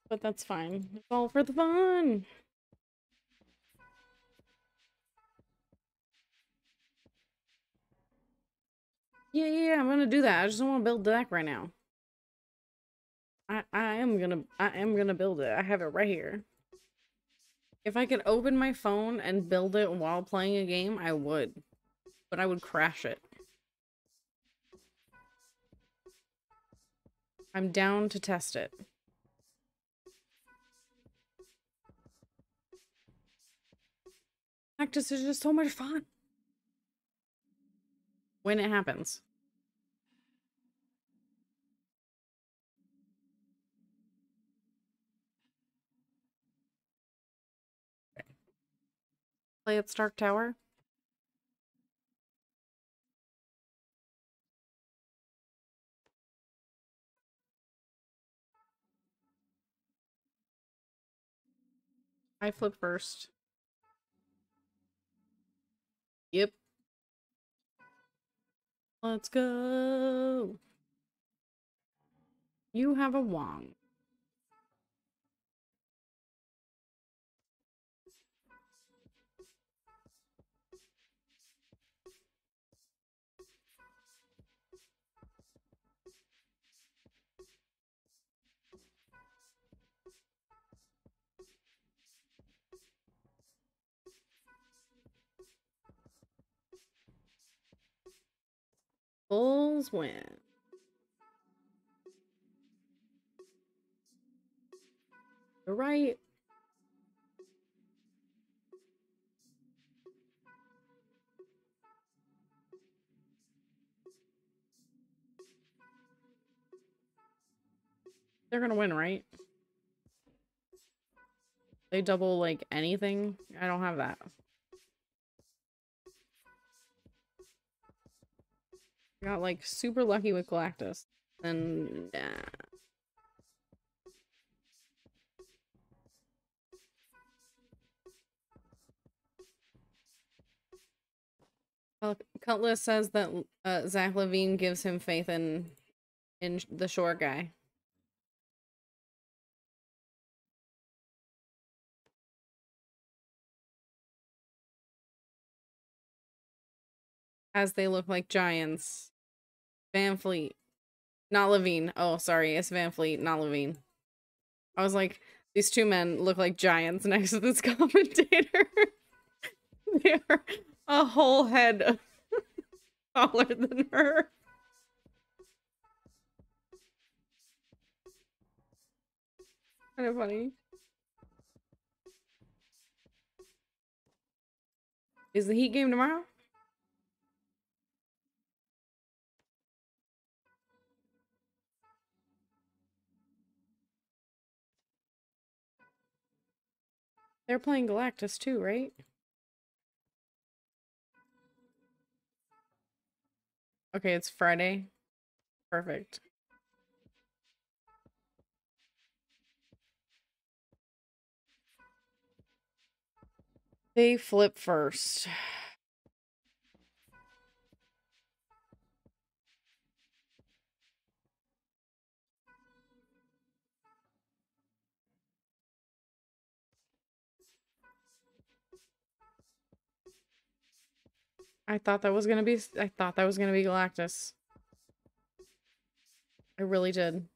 But that's fine. It's all for the fun. Yeah, yeah, I'm gonna do that. I just don't want to build the deck right now. I, I am gonna, I am gonna build it. I have it right here. If I could open my phone and build it while playing a game, I would. But I would crash it. I'm down to test it. Practice is just so much fun. When it happens. Play at Stark Tower. I flip first. Yep. Let's go. You have a wong. Bulls win. You're right. They're gonna win, right? They double, like, anything? I don't have that. Got like super lucky with Galactus. And. Well, Cutlass says that uh, Zach LaVine gives him faith in in the short guy. As they look like giants. VanVleet. Not LaVine. Oh, sorry. It's VanVleet, not LaVine. I was like, these two men look like giants *laughs* next to this *laughs* commentator. *laughs* They're a whole head taller than her. Kind of funny. Is the Heat game tomorrow? They're playing Galactus too, right? Okay, it's Friday. Perfect. They flip first. I thought that was gonna be I thought that was gonna be Galactus. I really did.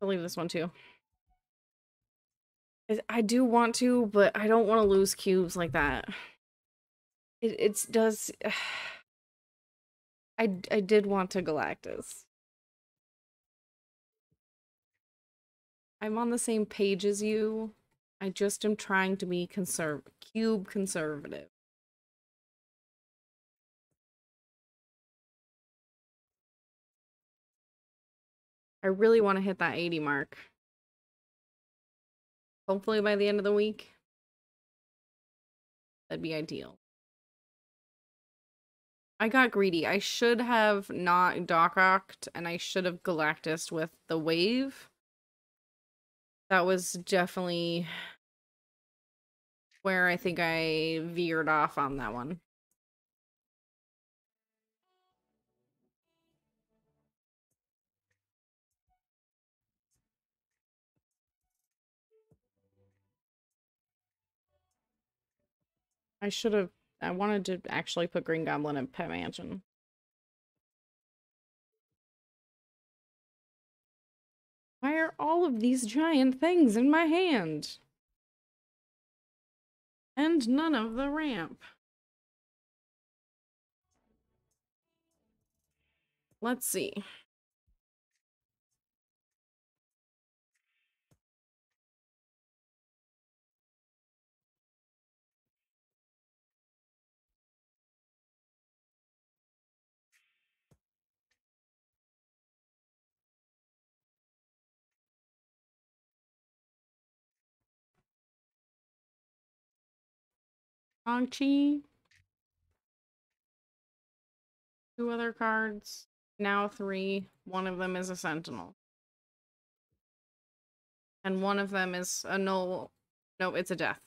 Believe this one too. I do want to, but I don't want to lose cubes like that. It it's does. *sighs* I I did want to Galactus. I'm on the same page as you. I just am trying to be conserv cube conservative. I really want to hit that 80 mark. Hopefully by the end of the week. That'd be ideal. I got greedy. I should have not Doc and I should have Galactus with the wave. That was definitely where I think I veered off on that one. I should have. I wanted to actually put Green Goblin in Pet Mansion. Why are all of these giant things in my hand? And none of the ramp. Let's see. Shang-Chi. Two other cards. Now three. One of them is a Sentinel. And one of them is a Knull. No, it's a death.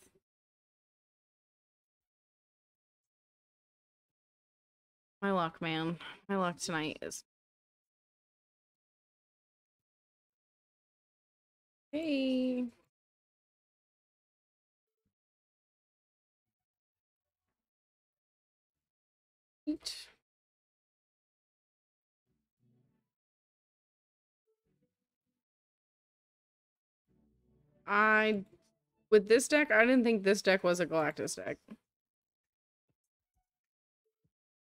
My luck, man. My luck tonight is... Hey. I with this deck, I didn't think this deck was a Galactus deck.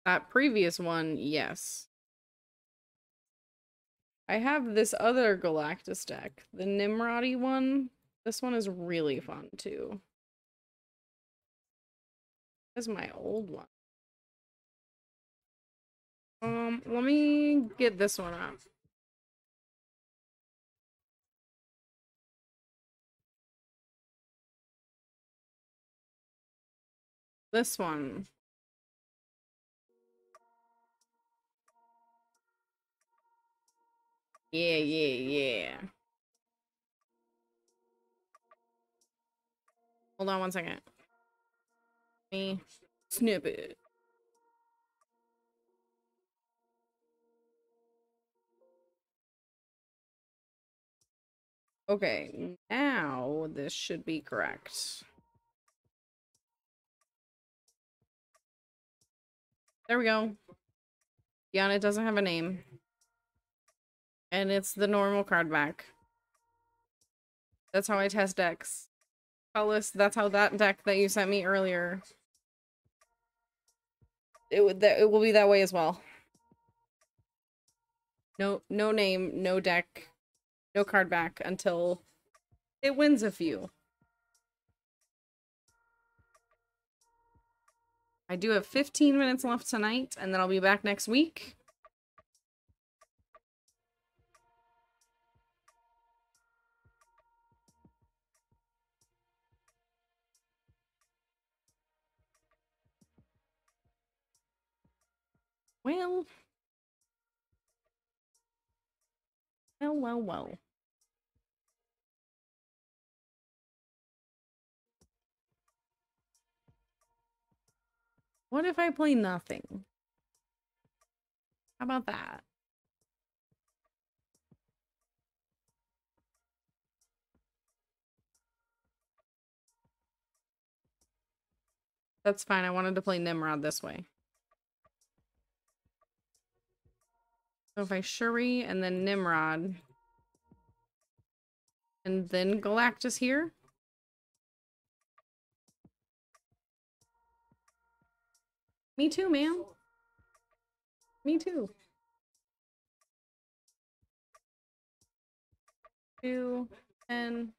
That previous one, yes. I have this other Galactus deck, the Nimrodi one. This one is really fun too. This is my old one. Um, let me get this one up. This one. Yeah, yeah, yeah. Hold on one second. Me snip it. Okay, now this should be correct. There we go. Yeah, it doesn't have a name. And it's the normal card back. That's how I test decks. Alice, that's how that deck that you sent me earlier. It would that it will be that way as well. No no name, no deck, no card back until it wins a few. I do have 15 minutes left tonight, and then I'll be back next week. Well. Well, well, well. What if I play nothing? How about that? That's fine. I wanted to play Nimrod this way. So if I Shuri and then Nimrod and then Galactus here. Me too, ma'am. Me too. Two, ten.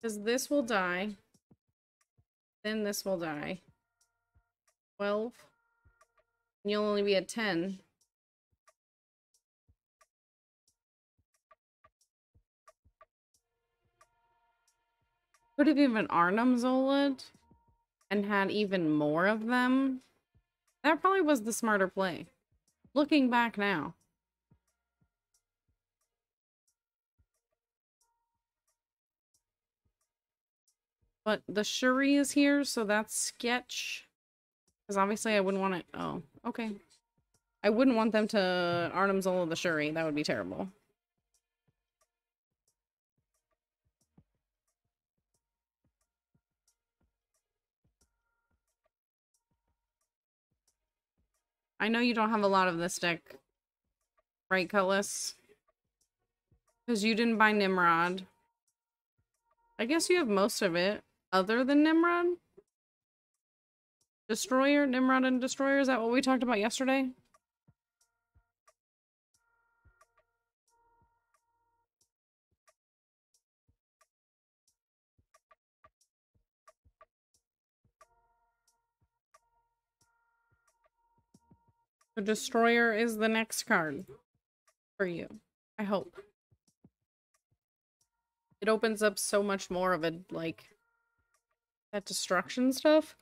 Because this will die. Then this will die. 12. And you'll only be at 10. Could have even Arnim Zola'd and had even more of them. That probably was the smarter play. Looking back now. But the Shuri is here, so that's sketch. Because obviously I wouldn't want it. Oh, okay. I wouldn't want them to Arnim Zola the Shuri. That would be terrible. I know you don't have a lot of this deck. Right, Cutlass? Because you didn't buy Nimrod. I guess you have most of it other than Nimrod? Destroyer? Nimrod and Destroyer? Is that what we talked about yesterday? The Destroyer is the next card for you. I hope. It opens up so much more of a, like, that destruction stuff.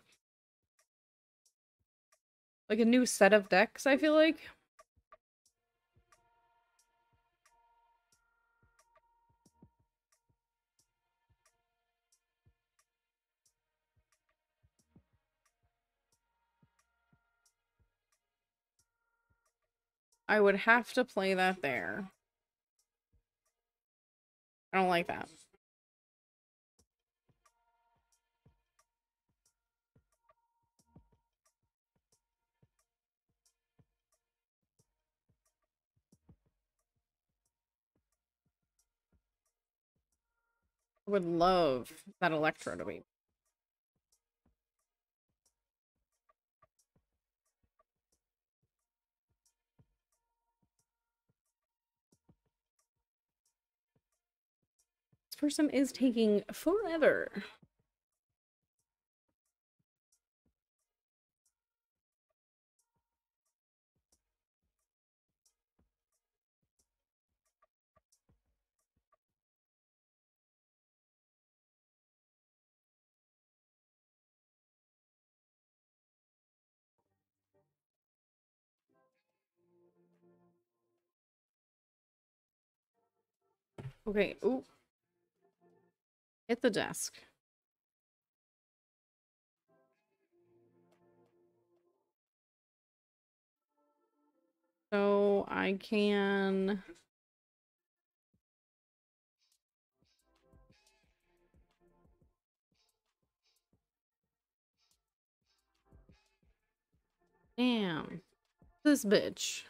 Like a new set of decks, I feel like. I would have to play that there. I don't like that. Would love that Electro to be. This person is taking forever. Okay, ooh. Hit the desk. So I can... Damn. This bitch.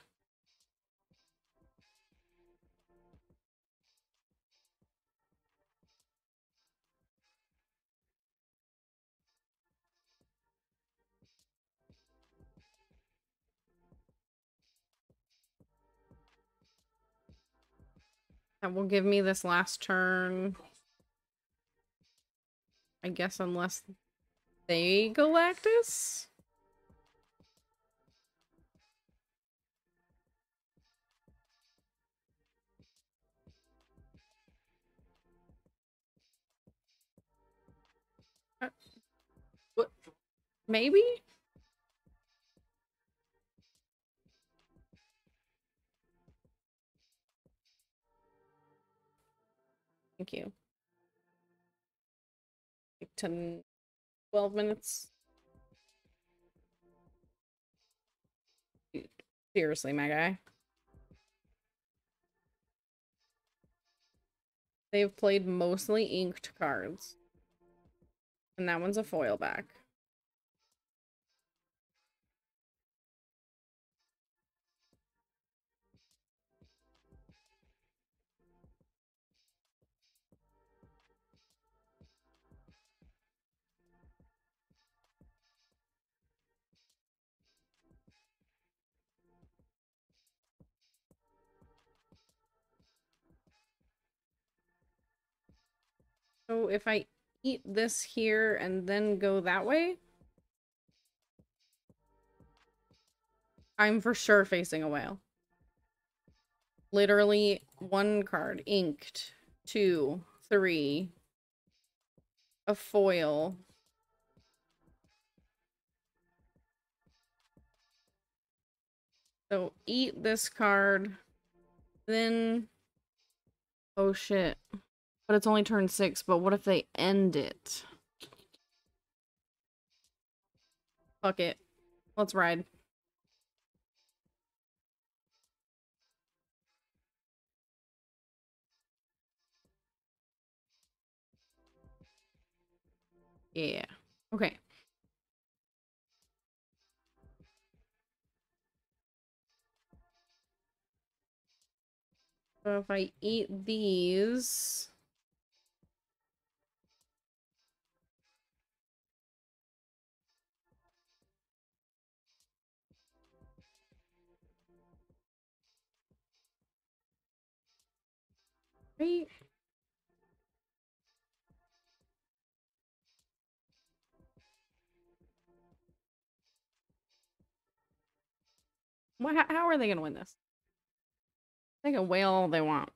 That will give me this last turn. I guess unless they Galactus? Uh, what? Maybe? Thank you. Like 10, 12 minutes. Seriously, my guy. They've played mostly inked cards. And that one's a foil back. So if I eat this here and then go that way, I'm for sure facing a whale. Literally one card, inked, two, three, a foil. So eat this card, then, oh shit. But it's only turn six, but what if they end it? Fuck it. Let's ride. Yeah. Okay. So if I eat these... Right? What, how are they going to win this? They can whale all they want.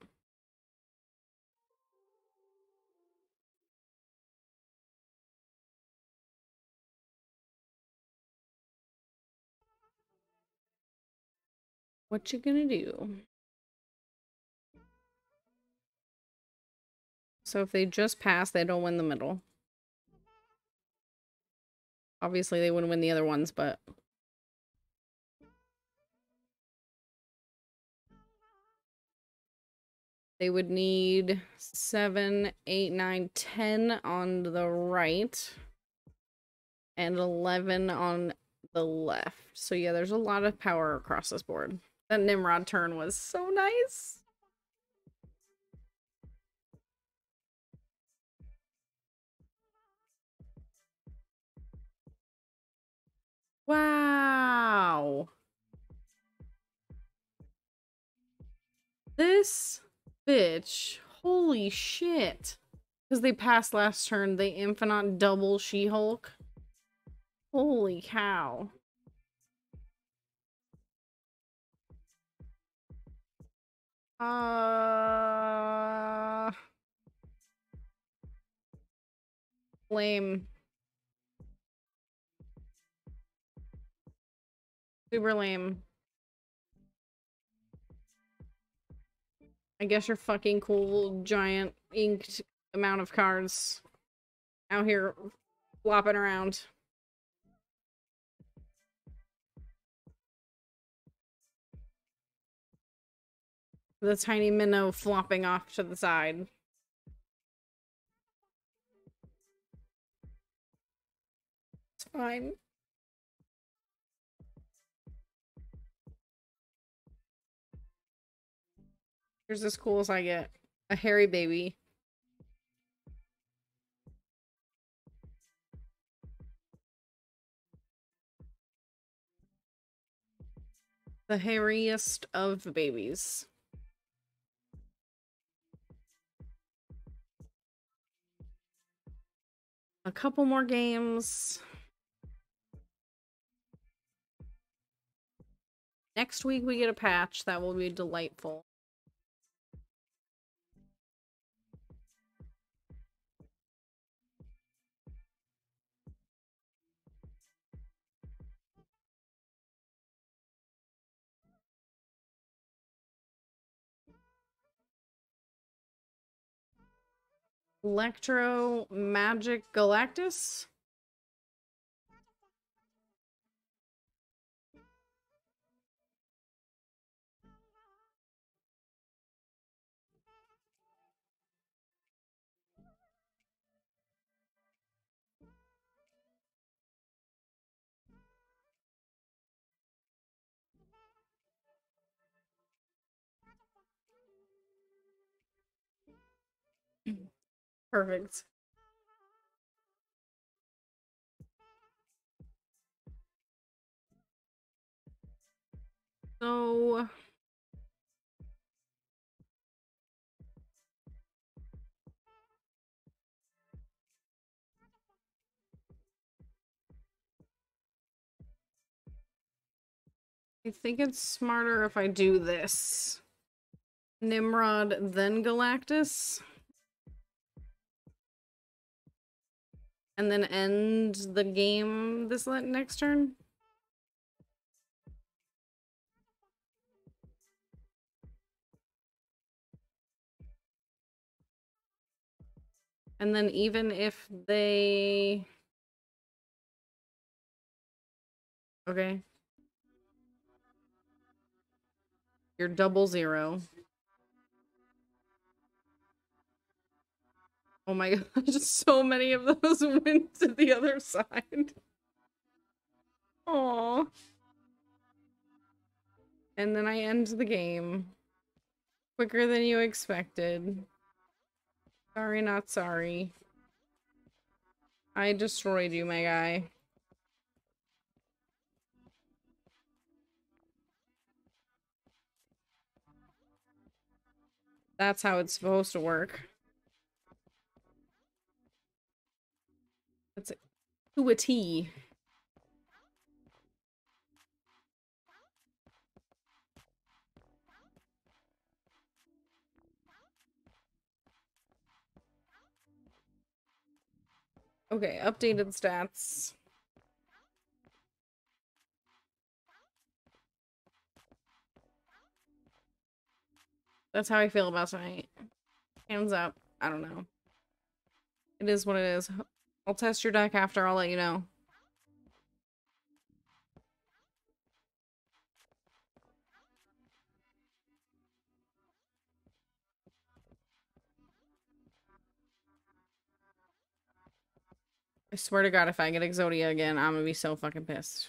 What you gonna do? So if they just pass, they don't win the middle. Obviously, they wouldn't win the other ones, but... They would need seven, eight, nine, ten on the right. And 11 on the left. So yeah, there's a lot of power across this board. That Nimrod turn was so nice. Wow. This bitch. Holy shit. Because they passed last turn, the Infinite double She-Hulk. Holy cow. Uh... Lame. Super lame. I guess your fucking cool giant inked amount of cards out here flopping around. The tiny minnow flopping off to the side. It's fine. Here's as cool as I get. A hairy baby. The hairiest of babies. A couple more games. Next week we get a patch that will be delightful. Electro Magik Galactus? Perfect. So I think it's smarter if I do this. Nimrod, then Galactus. And then end the game this next turn? And then even if they... Okay. You're double zero. Oh my *laughs* god, just so many of those *laughs* went to the other side. Aww. And then I end the game. Quicker than you expected. Sorry, not sorry. I destroyed you, my guy. That's how it's supposed to work. To a T. Okay, updated stats. That's how I feel about tonight. Hands up. I don't know. It is what it is. I'll test your deck after. I'll let you know. I swear to god, if I get Exodia again, I'm gonna be so fucking pissed.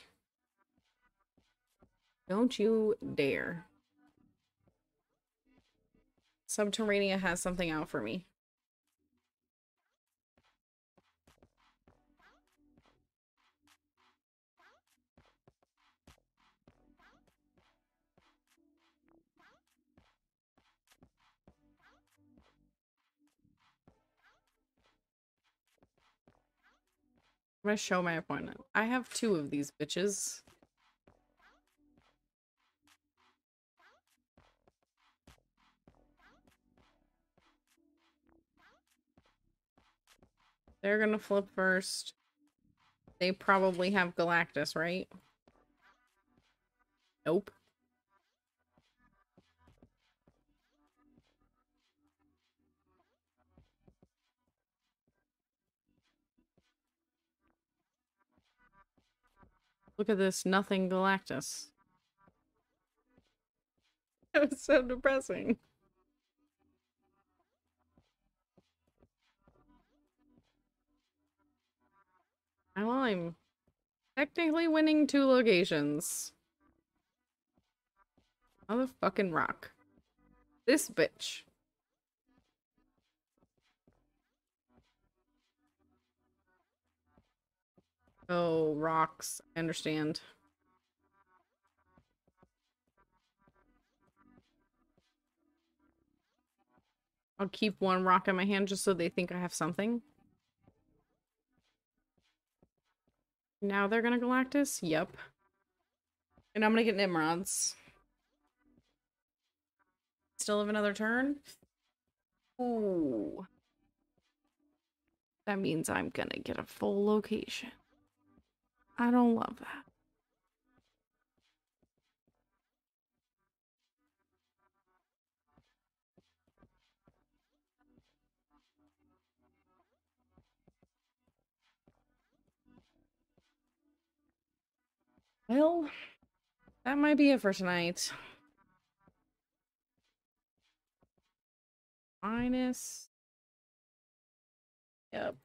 Don't you dare. Subterranea has something out for me. I'm gonna show my appointment. I have two of these bitches. They're gonna flip first. They probably have Galactus, right? Nope. Look at this, nothing Galactus. *laughs* That was so depressing. I'm technically winning two locations. Motherfucking rock. This bitch. Oh, rocks. I understand. I'll keep one rock in my hand just so they think I have something. Now they're gonna Galactus? Yep. And I'm gonna get Nimrods. Still have another turn? Ooh. That means I'm gonna get a full location. I don't love that. Well, that might be it for tonight. Minus. Yep.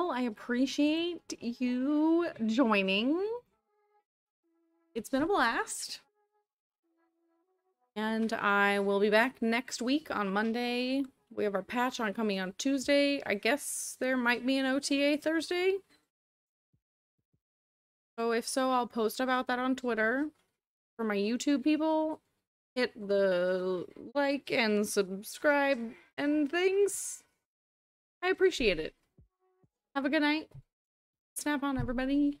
Well, I appreciate you joining. It's been a blast. And I will be back next week on Monday. We have our patch on coming on Tuesday. I guess there might be an OTA Thursday. So if so, I'll post about that on Twitter. For my YouTube people, hit the like and subscribe and things. I appreciate it. Have a good night. Snap on, everybody.